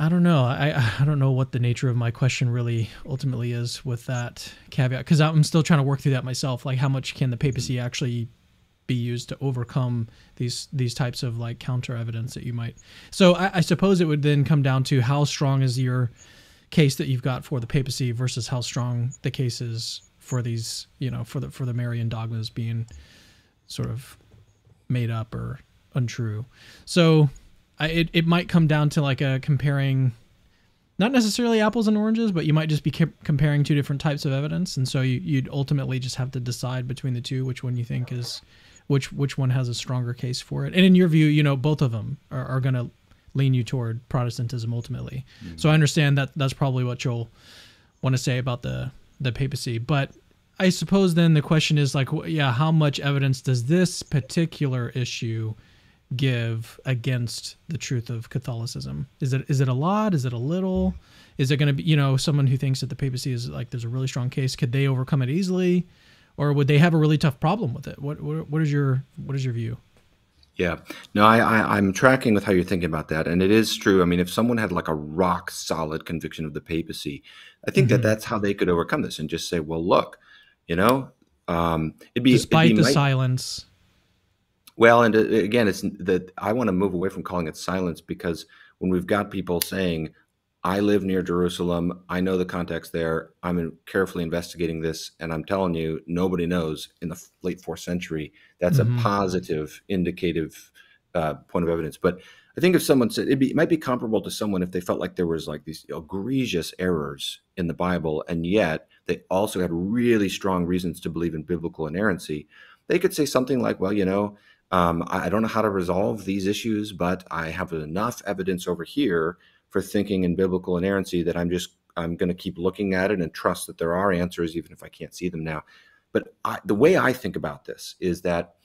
I don't know. I I don't know what the nature of my question really ultimately is with that caveat because I'm still trying to work through that myself. Like, how much can the papacy actually be used to overcome these these types of like counter evidence that you might. So I, I suppose it would then come down to how strong is your case that you've got for the papacy versus how strong the case is for these you know for the for the Marian dogmas being sort of made up or untrue. So I, it it might come down to like a comparing not necessarily apples and oranges, but you might just be comparing two different types of evidence, and so you, would ultimately just have to decide between the two which one you think is which which one has a stronger case for it. And in your view, you know, both of them are, are going to lean you toward Protestantism ultimately. Mm-hmm. So I understand that that's probably what you'll want to say about the the papacy, but I suppose then the question is like, yeah, how much evidence does this particular issue give against the truth of Catholicism? Is it is it a lot? Is it a little? Is it going to be you know someone who thinks that the papacy is like there's a really strong case? Could they overcome it easily? Or would they have a really tough problem with it? What what, what is your what is your view?
Yeah, no, I, I I'm tracking with how you're thinking about that, and it is true. I mean, if someone had like a rock solid conviction of the papacy, I think mm-hmm. that that's how they could overcome this and just say, well, look, you know, um,
it'd be despite it'd be the might- silence.
Well, and uh, again, it's that I want to move away from calling it silence because when we've got people saying, I live near Jerusalem. I know the context there. I'm carefully investigating this, and I'm telling you, nobody knows in the late fourth century. That's mm-hmm. a positive, indicative uh, point of evidence. But I think if someone said be, it might be comparable to someone if they felt like there was like these egregious errors in the Bible, and yet they also had really strong reasons to believe in biblical inerrancy. They could say something like, "Well, you know, um, I, don't know how to resolve these issues, but I have enough evidence over here." for thinking in biblical inerrancy that I'm just I'm going to keep looking at it and trust that there are answers even if I can't see them now. But I, the way I think about this is that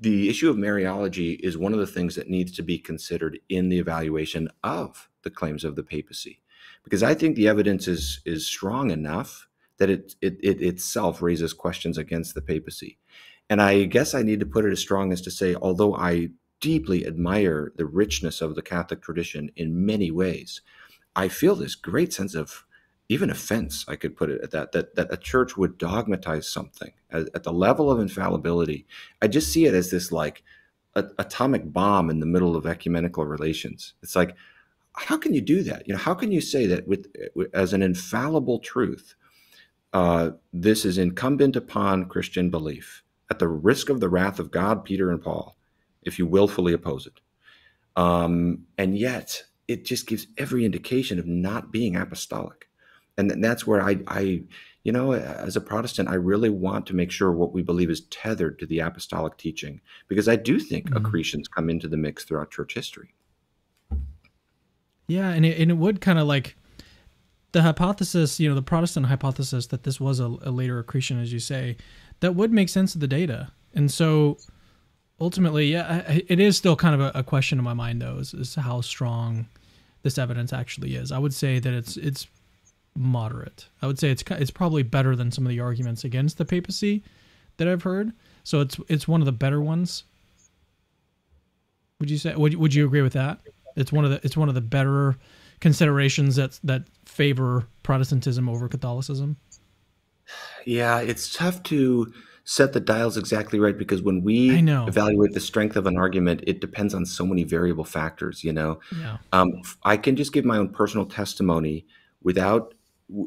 the issue of Mariology is one of the things that needs to be considered in the evaluation of the claims of the papacy, because I think the evidence is is strong enough that it it, it itself raises questions against the papacy. And I guess I need to put it as strong as to say, although I deeply admire the richness of the Catholic tradition in many ways. I feel this great sense of even offense, I could put it at that, that, that a church would dogmatize something at, at the level of infallibility. I just see it as this like a, atomic bomb in the middle of ecumenical relations. It's like, how can you do that? You know, how can you say that with as an infallible truth, uh, this is incumbent upon Christian belief at the risk of the wrath of God, Peter and Paul, if you willfully oppose it. Um, and yet, it just gives every indication of not being apostolic. And that's where I, I, you know, as a Protestant, I really want to make sure what we believe is tethered to the apostolic teaching, because I do think mm-hmm. accretions come into the mix throughout church history.
Yeah, and it, and it would kind of like the hypothesis, you know, the Protestant hypothesis that this was a, a later accretion, as you say, that would make sense of the data. And so ultimately, yeah, it is still kind of a, a question in my mind, though, is, is, how strong this evidence actually is. I would say that it's it's moderate. I would say it's it's probably better than some of the arguments against the papacy that I've heard. So it's it's one of the better ones. Would you say? Would would you agree with that? It's one of the it's one of the better considerations that that favor Protestantism over Catholicism.
Yeah, it's tough to set the dials exactly right because when we evaluate the strength of an argument, it depends on so many variable factors. You know,
yeah.
um, I can just give my own personal testimony without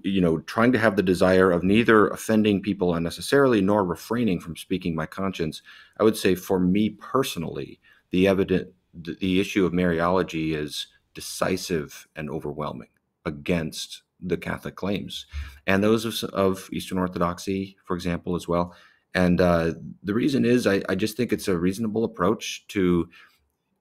you know trying to have the desire of neither offending people unnecessarily nor refraining from speaking my conscience i would say for me personally the evident the, the issue of mariology is decisive and overwhelming against the catholic claims and those of, of eastern orthodoxy for example as well and uh, the reason is I, I just think it's a reasonable approach to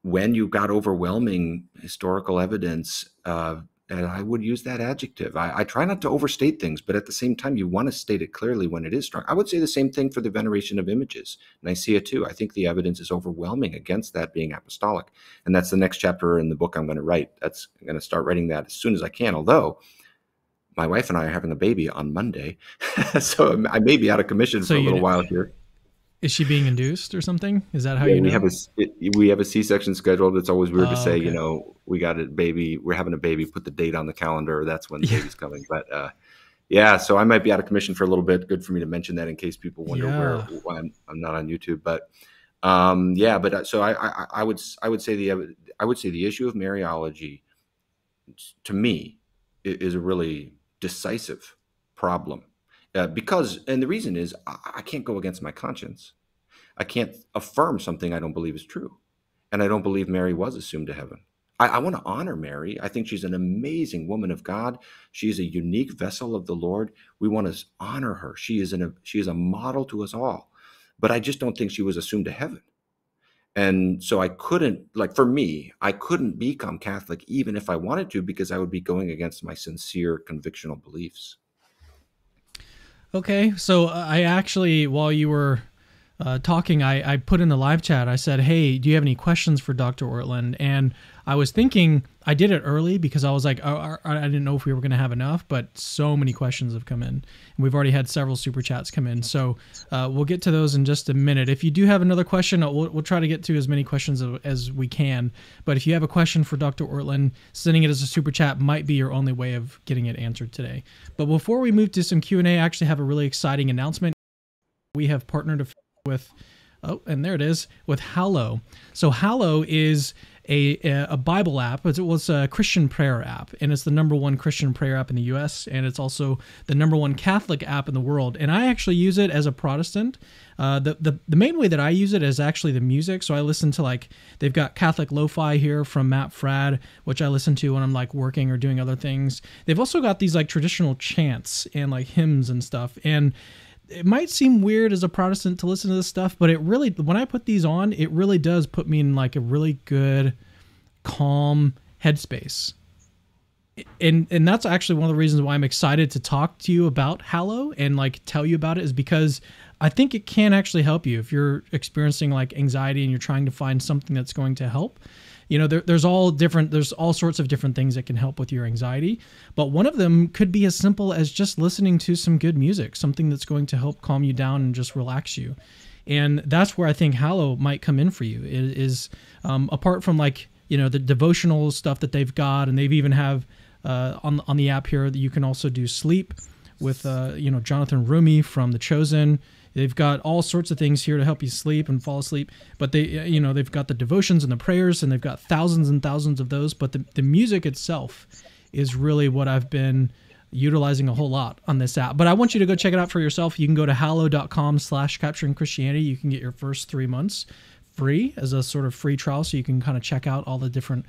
when you've got overwhelming historical evidence uh, and I would use that adjective. I, I, try not to overstate things, but at the same time, you want to state it clearly when it is strong. I would say the same thing for the veneration of images, Nicaea two. I think the evidence is overwhelming against that being apostolic, and that's the next chapter in the book I'm going to write. That's I'm going to start writing that as soon as I can. Although my wife and I are having a baby on Monday, so I may be out of commission so for a little while here.
Is she being induced or something? Is that how yeah, you know?
We have a it, we have a C section scheduled. It's always weird oh, to say, okay. you know, we got a baby, we're having a baby. Put the date on the calendar. That's when the yeah. baby's coming. But uh, yeah, so I might be out of commission for a little bit. Good for me to mention that in case people wonder yeah. where why I'm, I'm, not on YouTube. But um, yeah, but uh, so I, I I would I would say the I would say the issue of Mariology to me is a really decisive problem uh, because, and the reason is I, I can't go against my conscience. I can't affirm something I don't believe is true. And I don't believe Mary was assumed to heaven. I, I want to honor Mary. I think she's an amazing woman of God. She is a unique vessel of the Lord. We want to honor her. She is an, she is a model to us all. But I just don't think she was assumed to heaven. And so I couldn't, like for me, I couldn't become Catholic even if I wanted to because I would be going against my sincere convictional beliefs.
Okay, so uh, I actually, while you were uh, talking, I, I put in the live chat, I said, Hey, do you have any questions for Dr. Ortlund? And I was thinking I did it early because I was like, oh, I didn't know if we were going to have enough, but so many questions have come in. And we've already had several super chats come in. So uh, we'll get to those in just a minute. If you do have another question, we'll, we'll try to get to as many questions as we can. But if you have a question for Dr. Ortlund, sending it as a super chat might be your only way of getting it answered today. But before we move to some Q&A, I actually have a really exciting announcement. We have partnered with oh and there it is with hallow so hallow is a, a Bible app. It was a Christian prayer app, and it's the number one Christian prayer app in the U.S. and it's also the number one Catholic app in the world. And I actually use it as a Protestant. Uh, the, the the main way that I use it is actually the music. So I listen to like they've got Catholic lo-fi here from Matt Fradd, which I listen to when I'm like working or doing other things. They've also got these like traditional chants and like hymns and stuff. And it might seem weird as a Protestant to listen to this stuff, but it really, when I put these on, it really does put me in like a really good, calm headspace. And and that's actually one of the reasons why I'm excited to talk to you about Hallow and like tell you about it is because I think it can actually help you if you're experiencing like anxiety and you're trying to find something that's going to help you know there, there's all different there's all sorts of different things that can help with your anxiety but one of them could be as simple as just listening to some good music something that's going to help calm you down and just relax you. And that's where i think hallow might come in for you it is um, apart from like you know the devotional stuff that they've got and they've even have uh, on, on the app here that you can also do sleep with uh, you know jonathan roumie from the chosen They've got all sorts of things here to help you sleep and fall asleep. But they, uh, you know, they've got the devotions and the prayers, and they've got thousands and thousands of those. But the, the music itself is really what I've been utilizing a whole lot on this app. But I want you to go check it out for yourself. You can go to hallow.com slash capturing Christianity. You can get your first three months free as a sort of free trial. So you can kind of check out all the different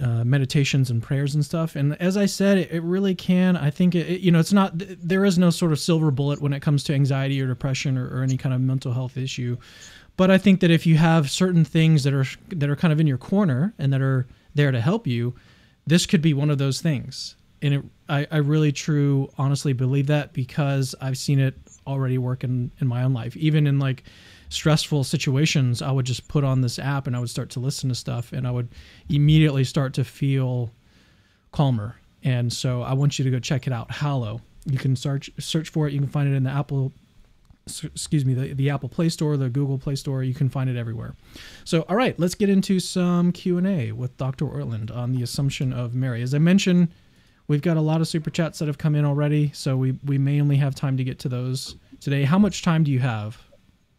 uh, meditations and prayers and stuff. And as I said, it, it really can. I think it, it, you know, it's not. There is no sort of silver bullet when it comes to anxiety or depression or, or any kind of mental health issue. But I think that if you have certain things that are that are kind of in your corner and that are there to help you, this could be one of those things. And it, I, I really, true, honestly believe that because I've seen it already work in, in my own life, even in like stressful situations, I would just put on this app and I would start to listen to stuff and I would immediately start to feel calmer. And so I want you to go check it out. Hallow. You can search search for it. You can find it in the Apple excuse me, the, the Apple Play Store, the Google Play Store. You can find it everywhere. So, all right, let's get into some Q and A with Dr. Ortlund on the Assumption of Mary. As I mentioned, we've got a lot of super chats that have come in already, so we we may only have time to get to those today. How much time do you have,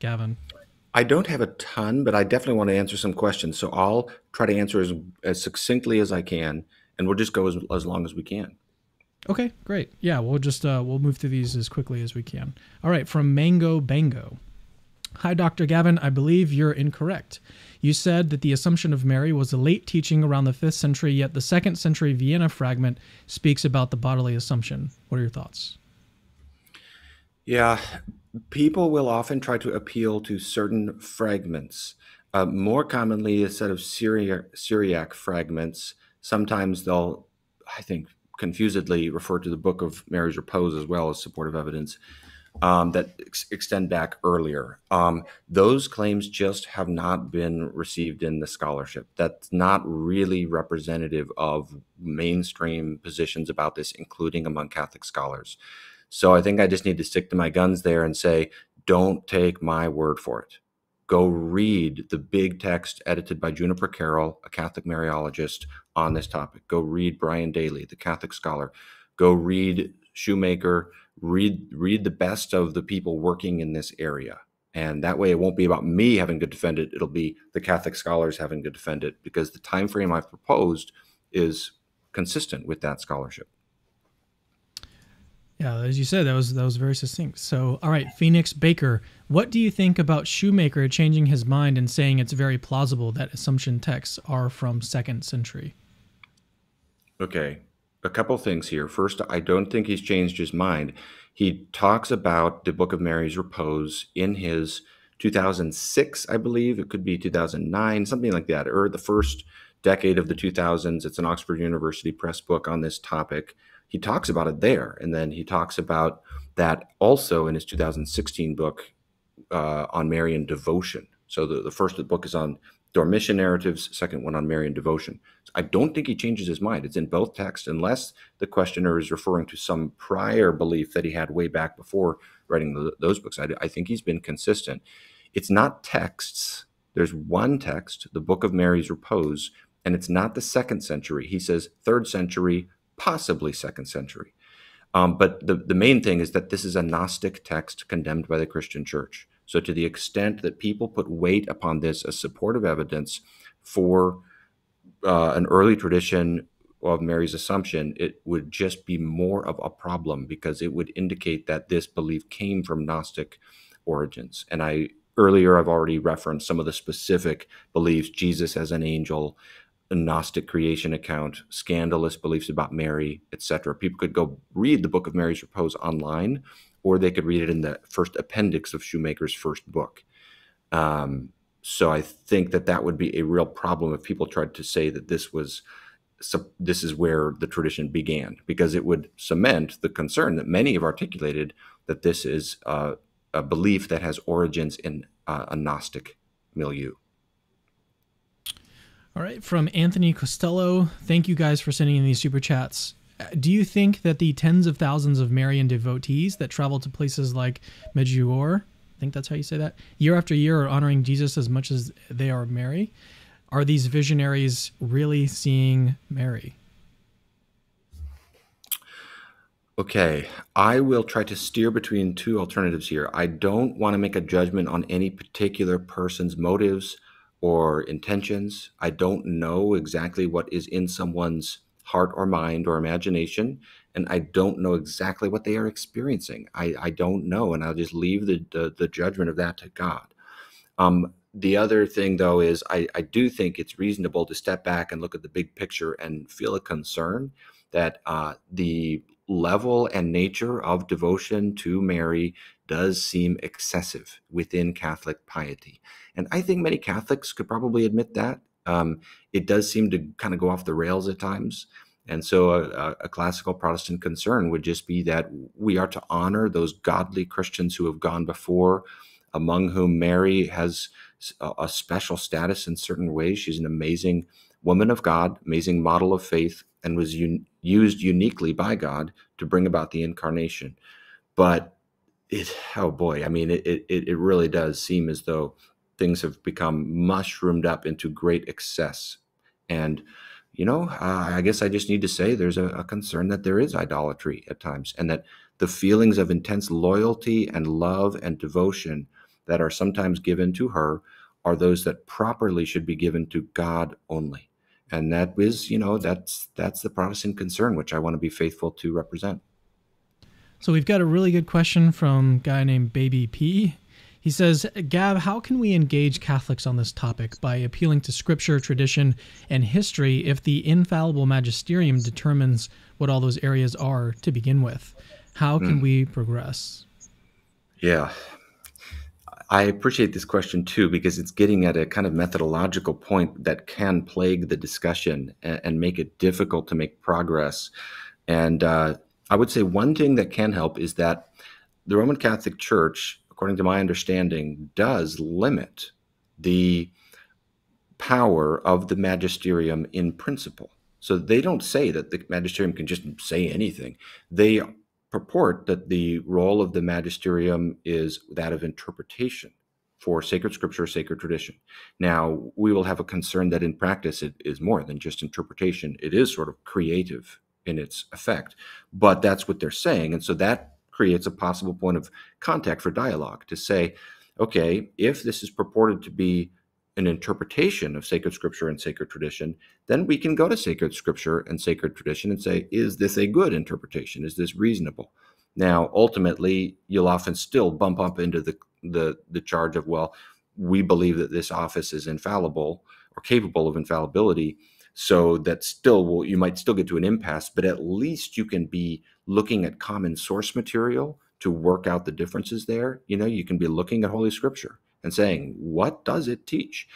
Gavin?
I don't have a ton, but I definitely want to answer some questions. So I'll try to answer as, as succinctly as I can, and we'll just go as, as long as we can.
Okay, great. Yeah, we'll just uh, we'll move through these as quickly as we can. All right, from Mango Bango. Hi, Dr. Gavin. I believe you're incorrect. You said that the Assumption of Mary was a late teaching around the 5th century, yet the 2nd century Vienna fragment speaks about the bodily Assumption. What are your thoughts?
Yeah, people will often try to appeal to certain fragments. Uh, more commonly, a set of Syriac, Syriac fragments. Sometimes they'll, I think, confusedly refer to the Book of Mary's Repose as well as supportive evidence um, that ex- extend back earlier. Um, those claims just have not been received in the scholarship. That's not really representative of mainstream positions about this, including among Catholic scholars. So I think I just need to stick to my guns there and say, don't take my word for it go read the big text edited by Juniper Carol, a Catholic Mariologist, on this topic. Go read Brian Daley, the Catholic scholar. Go read Shoemaker. Read read the best of the people working in this area. And that way it won't be about me having to defend it. It'll be the Catholic scholars having to defend it because the time frame I've proposed is consistent with that scholarship.
Yeah, as you said, that was that was very succinct. So, all right, Phoenix Baker, what do you think about Shoemaker changing his mind and saying it's very plausible that Assumption texts are from second century?
Okay, a couple things here. First, I don't think he's changed his mind. He talks about the Book of Mary's Repose in his 2006, I believe it could be 2009, something like that, or the first decade of the 2000s. It's an Oxford University Press book on this topic he talks about it there. And then he talks about that also in his 2016 book uh, on Marian devotion. So the, the first book is on Dormition narratives, second one on Marian devotion. I don't think he changes his mind. It's in both texts, unless the questioner is referring to some prior belief that he had way back before writing the, those books. I, I think he's been consistent. It's not texts. There's one text, the Book of Mary's Repose, and it's not the second century. He says third century, possibly second century. Um, but the, the main thing is that this is a Gnostic text condemned by the Christian church. So, to the extent that people put weight upon this as supportive evidence for uh, an early tradition of Mary's Assumption, it would just be more of a problem because it would indicate that this belief came from Gnostic origins. And I earlier I've already referenced some of the specific beliefs: Jesus as an angel, Gnostic creation account, scandalous beliefs about Mary, etc. People could go read the Book of Mary's Repose online, or they could read it in the first appendix of Shoemaker's first book. Um, so I think that that would be a real problem if people tried to say that this was this is where the tradition began, because it would cement the concern that many have articulated that this is uh, a belief that has origins in uh, a Gnostic milieu.
All right, from Anthony Costello, thank you guys for sending in these super chats. Uh, do you think that the tens of thousands of Marian devotees that travel to places like Medjugorje, I think that's how you say that, year after year are honoring Jesus as much as they are Mary? Are these visionaries really seeing Mary?
Okay, I will try to steer between two alternatives here. I don't want to make a judgment on any particular person's motives or intentions. I don't know exactly what is in someone's heart or mind or imagination. And I don't know exactly what they are experiencing. I, I don't know. And I'll just leave the, the, the judgment of that to God. Um, the other thing, though, is I, I do think it's reasonable to step back and look at the big picture and feel a concern that uh, the level and nature of devotion to Mary does seem excessive within Catholic piety. And I think many Catholics could probably admit that. Um, it does seem to kind of go off the rails at times. And so a, a, classical Protestant concern would just be that we are to honor those godly Christians who have gone before, among whom Mary has a, a special status in certain ways. She's an amazing woman of God, amazing model of faith, and was un- used uniquely by God to bring about the incarnation. But it oh boy, I mean, it it it really does seem as though things have become mushroomed up into great excess, and you know, uh, I guess I just need to say there's a, a concern that there is idolatry at times, and that the feelings of intense loyalty and love and devotion that are sometimes given to her are those that properly should be given to God only. And that is, you know, that's that's the Protestant concern, which I want to be faithful to represent.
So we've got a really good question from a guy named Baby P. He says, Gab, how can we engage Catholics on this topic by appealing to scripture, tradition, and history if the infallible magisterium determines what all those areas are to begin with? How can mm. we progress?
Yeah. I appreciate this question too because it's getting at a kind of methodological point that can plague the discussion and, and make it difficult to make progress. And uh, I would say one thing that can help is that the Roman Catholic Church, according to my understanding, does limit the power of the magisterium in principle. So they don't say that the magisterium can just say anything. They purport that the role of the magisterium is that of interpretation for sacred scripture, sacred tradition. Now, we will have a concern that in practice it is more than just interpretation. It is sort of creative in its effect. But that's what they're saying. And so that creates a possible point of contact for dialogue to say, okay, if this is purported to be an interpretation of sacred scripture and sacred tradition, then we can go to sacred scripture and sacred tradition and say, is this a good interpretation? Is this reasonable? Now, ultimately, you'll often still bump up into the the, the charge of, well, we believe that this office is infallible or capable of infallibility so that still will you might still get to an impasse but at least you can be looking at common source material to work out the differences there you know you can be looking at holy scripture and saying what does it teach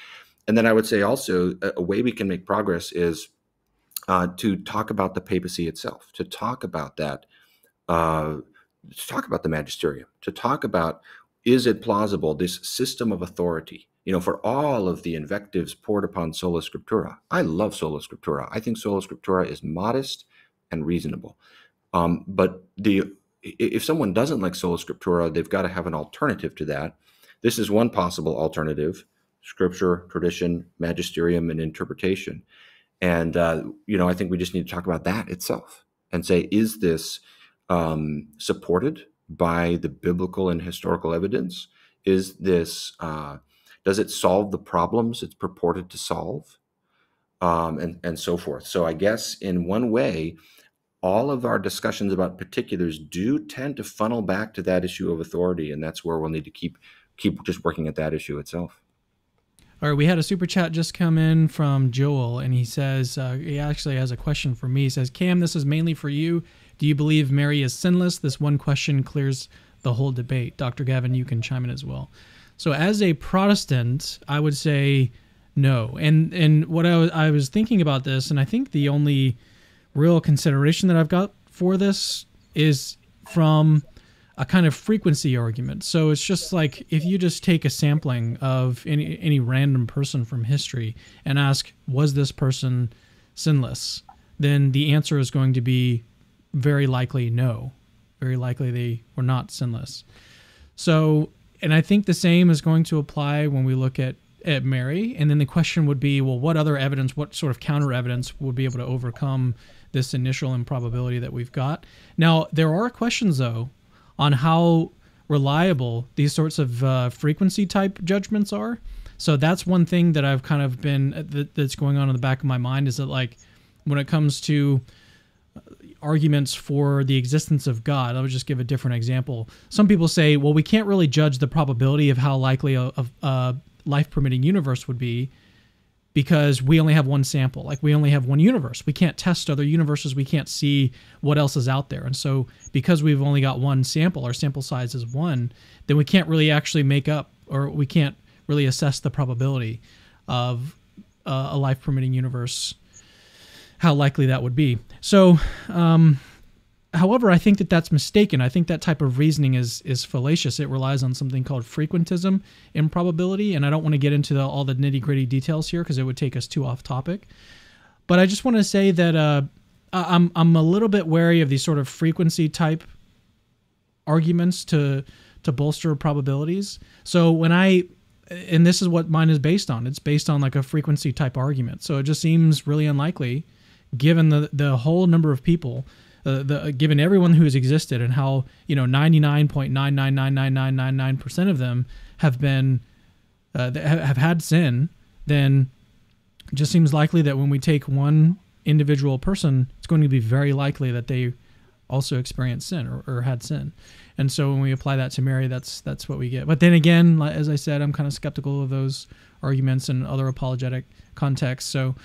and then i would say also a, way we can make progress is uh, to talk about the papacy itself to talk about that uh, to talk about the magisterium to talk about is it plausible this system of authority you know, for all of the invectives poured upon sola scriptura. I love sola scriptura. I think sola scriptura is modest and reasonable. Um, but the if someone doesn't like sola scriptura, they've got to have an alternative to that. This is one possible alternative: scripture, tradition, magisterium, and interpretation. And uh, you know, I think we just need to talk about that itself and say, is this um, supported by the biblical and historical evidence? Is this uh, does it solve the problems it's purported to solve? Um, and, and so forth. So I guess in one way, all of our discussions about particulars do tend to funnel back to that issue of authority, and that's where we'll need to keep keep just working at that issue itself.
All right, we had a super chat just come in from Joel, and he says uh, he actually has a question for me. He says, "Cam, this is mainly for you. Do you believe Mary is sinless? This one question clears the whole debate." Dr. Gavin, you can chime in as well. So as a Protestant, I would say no. And and what I was, I was thinking about this, and I think the only real consideration that I've got for this is from a kind of frequency argument. So it's just like if you just take a sampling of any any random person from history and ask, was this person sinless? Then the answer is going to be very likely no. Very likely they were not sinless. So and I think the same is going to apply when we look at at Mary. And then the question would be, well, what other evidence, what sort of counter evidence would be able to overcome this initial improbability that we've got? Now, there are questions though on how reliable these sorts of uh, frequency type judgments are. So that's one thing that I've kind of been uh, that, that's going on in the back of my mind is that like when it comes to uh, arguments for the existence of God. I would just give a different example. Some people say, well, we can't really judge the probability of how likely a, a, a uh, life permitting universe would be because we only have one sample. Like we only have one universe. We can't test other universes. We can't see what else is out there. And so because we've only got one sample, our sample size is one, then we can't really actually make up or we can't really assess the probability of uh, a life permitting universe how likely that would be. So, um, however, I think that that's mistaken. I think that type of reasoning is is fallacious. It relies on something called frequentism improbability, and I don't want to get into the, all the nitty gritty details here because it would take us too off topic. But I just want to say that uh, I'm I'm a little bit wary of these sort of frequency type arguments to to bolster probabilities. So when I and this is what mine is based on. It's based on like a frequency type argument. So it just seems really unlikely, given the the whole number of people, uh, the given everyone who has existed and how you know ninety nine point nine nine nine nine nine nine nine percent of them have been uh, have had sin. Then it just seems likely that when we take one individual person, it's going to be very likely that they also experienced sin or, or had sin. And so when we apply that to Mary, that's that's what we get. But then again, as I said, I'm kind of skeptical of those arguments and other apologetic contexts. So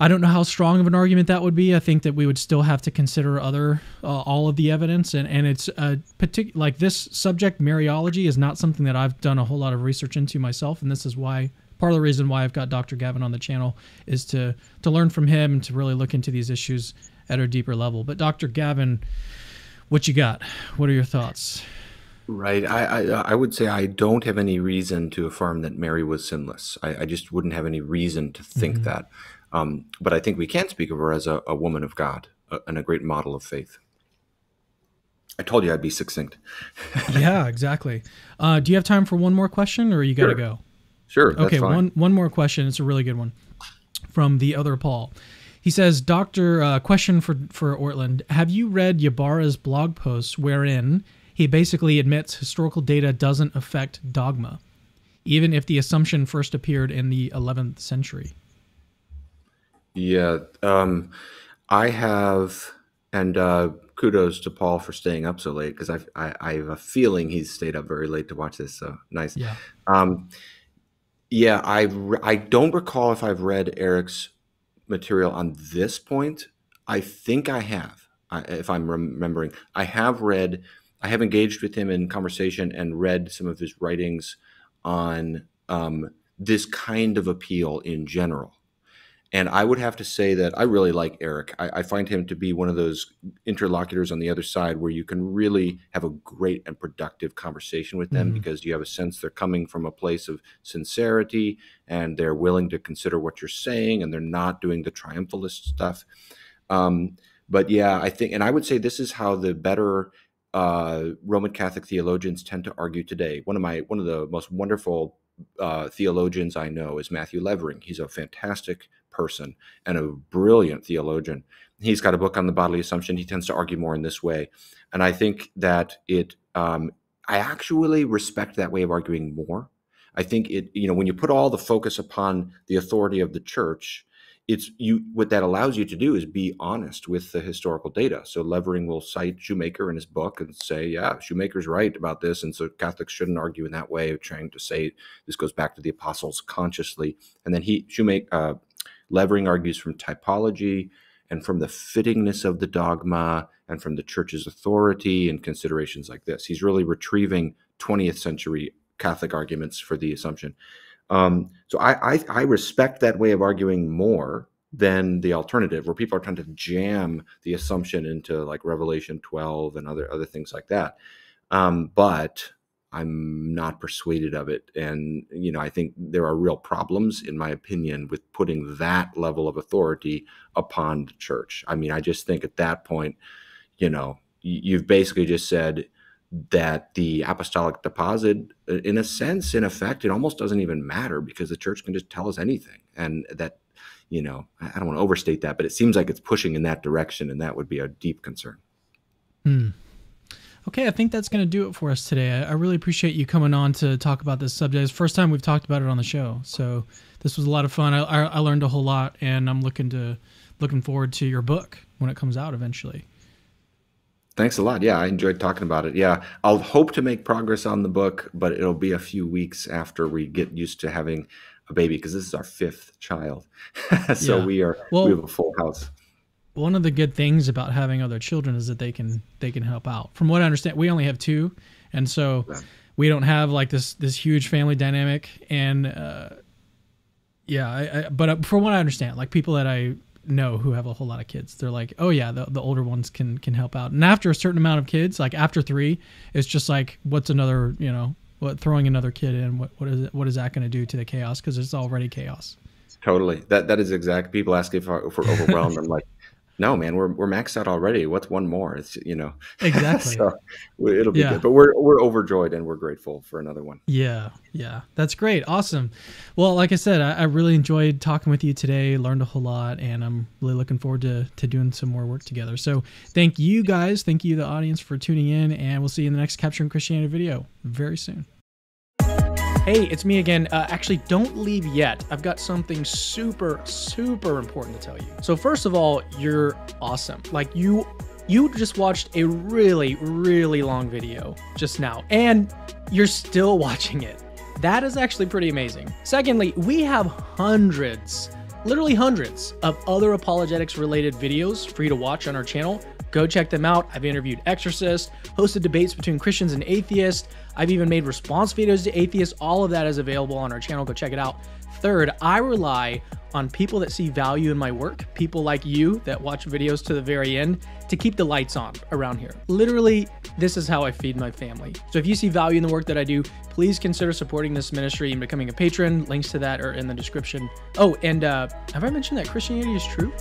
I don't know how strong of an argument that would be. I think that we would still have to consider other uh, all of the evidence, and and it's a particular like this subject Mariology is not something that I've done a whole lot of research into myself, and this is why part of the reason why I've got Dr. Gavin on the channel is to to learn from him and to really look into these issues at a deeper level. But Dr. Gavin what you got? What are your thoughts?
Right. I, I, I would say I don't have any reason to affirm that Mary was sinless. I, I just wouldn't have any reason to think mm-hmm. that. Um, but I think we can speak of her as a, a woman of God a, and a great model of faith. I told you I'd be succinct.
yeah, exactly. Uh, do you have time for one more question, or you got to sure. go?
Sure.
Okay. One one more question. It's a really good one from the other Paul. He says, Doctor, uh, question for, for Ortlund. Have you read Ybarra's blog post wherein he basically admits historical data doesn't affect dogma, even if the assumption first appeared in the 11th century?
Yeah. Um, I have, and uh, kudos to Paul for staying up so late because I, I have a feeling he's stayed up very late to watch this. So nice.
Yeah.
Um, yeah, I I don't recall if I've read Erick's material on this point, I think I have, if I'm remembering. I have read, I have engaged with him in conversation and read some of his writings on um, this kind of appeal in general. And I would have to say that I really like Erick. I, I, find him to be one of those interlocutors on the other side where you can really have a great and productive conversation with them mm-hmm. because you have a sense they're coming from a place of sincerity and they're willing to consider what you're saying and they're not doing the triumphalist stuff. Um, but yeah, I think, and I would say this is how the better uh, Roman Catholic theologians tend to argue today. One of my one of the most wonderful uh, theologians I know is Matthew Levering. He's a fantastic person and a brilliant theologian. He's got a book on the bodily assumption. He tends to argue more in this way. And I think that it, um, I actually respect that way of arguing more. I think it, you know, when you put all the focus upon the authority of the church, it's you what that allows you to do is be honest with the historical data so levering will cite shoemaker in his book and say yeah shoemaker's right about this and so catholics shouldn't argue in that way of trying to say this goes back to the apostles consciously and then he shoemaker uh, Levering argues from typology and from the fittingness of the dogma and from the church's authority and considerations like this. He's really retrieving 20th century Catholic arguments for the assumption. Um, so I, I, I respect that way of arguing more than the alternative, where people are trying to jam the assumption into like Revelation 12 and other other things like that. Um, but I'm not persuaded of it. And, you know, I think there are real problems, in my opinion, with putting that level of authority upon the church. I mean, I just think at that point, you know, you've basically just said that the apostolic deposit, in a sense, in effect, it almost doesn't even matter because the church can just tell us anything. And that, you know, I don't want to overstate that, but it seems like it's pushing in that direction, and that would be a deep concern.
Hmm. Okay, I think that's going to do it for us today. I, I, really appreciate you coming on to talk about this subject. It's the first time we've talked about it on the show, so this was a lot of fun. I, I, I learned a whole lot, and I'm looking to looking forward to your book when it comes out eventually.
Thanks a lot. Yeah, I enjoyed talking about it. Yeah, I'll hope to make progress on the book, but it'll be a few weeks after we get used to having a baby because this is our fifth child. so yeah. we are well, we have a full house
one of the good things about having other children is that they can they can help out. From what I understand, we only have two, and so we don't have like this this huge family dynamic. And uh, yeah, I, I, but uh, from what I understand, like people that I know who have a whole lot of kids, they're like, oh yeah, the, the older ones can can help out. And after a certain amount of kids, like after three, it's just like what's another you know what throwing another kid in what what is it what is that going to do to the chaos because it's already chaos.
Totally. That that is exact. People ask if, if we're overwhelmed. I'm like, no, man, we're we're maxed out already. What's one more? It's you know
exactly.
so it'll be yeah. good. But we're we're overjoyed and we're grateful for another one.
Yeah, yeah, that's great, awesome. Well, like I said, I, I really enjoyed talking with you today. Learned a whole lot, and I'm really looking forward to to doing some more work together. So thank you guys, thank you the audience for tuning in, and we'll see you in the next Capturing Christianity video very soon. Hey, it's me again. Uh, actually, don't leave yet. I've got something super, super important to tell you. So first of all, you're awesome. Like you, you just watched a really, really long video just now, and you're still watching it. That is actually pretty amazing. Secondly, we have hundreds, literally hundreds of other apologetics related videos for you to watch on our channel. Go check them out. I've interviewed exorcists, hosted debates between Christians and atheists. I've even made response videos to atheists. All of that is available on our channel. Go check it out. Third, I rely on people that see value in my work, people like you that watch videos to the very end, to keep the lights on around here. Literally, this is how I feed my family. So if you see value in the work that I do, please consider supporting this ministry and becoming a patron. Links to that are in the description. Oh, and uh, have I mentioned that Christianity is true?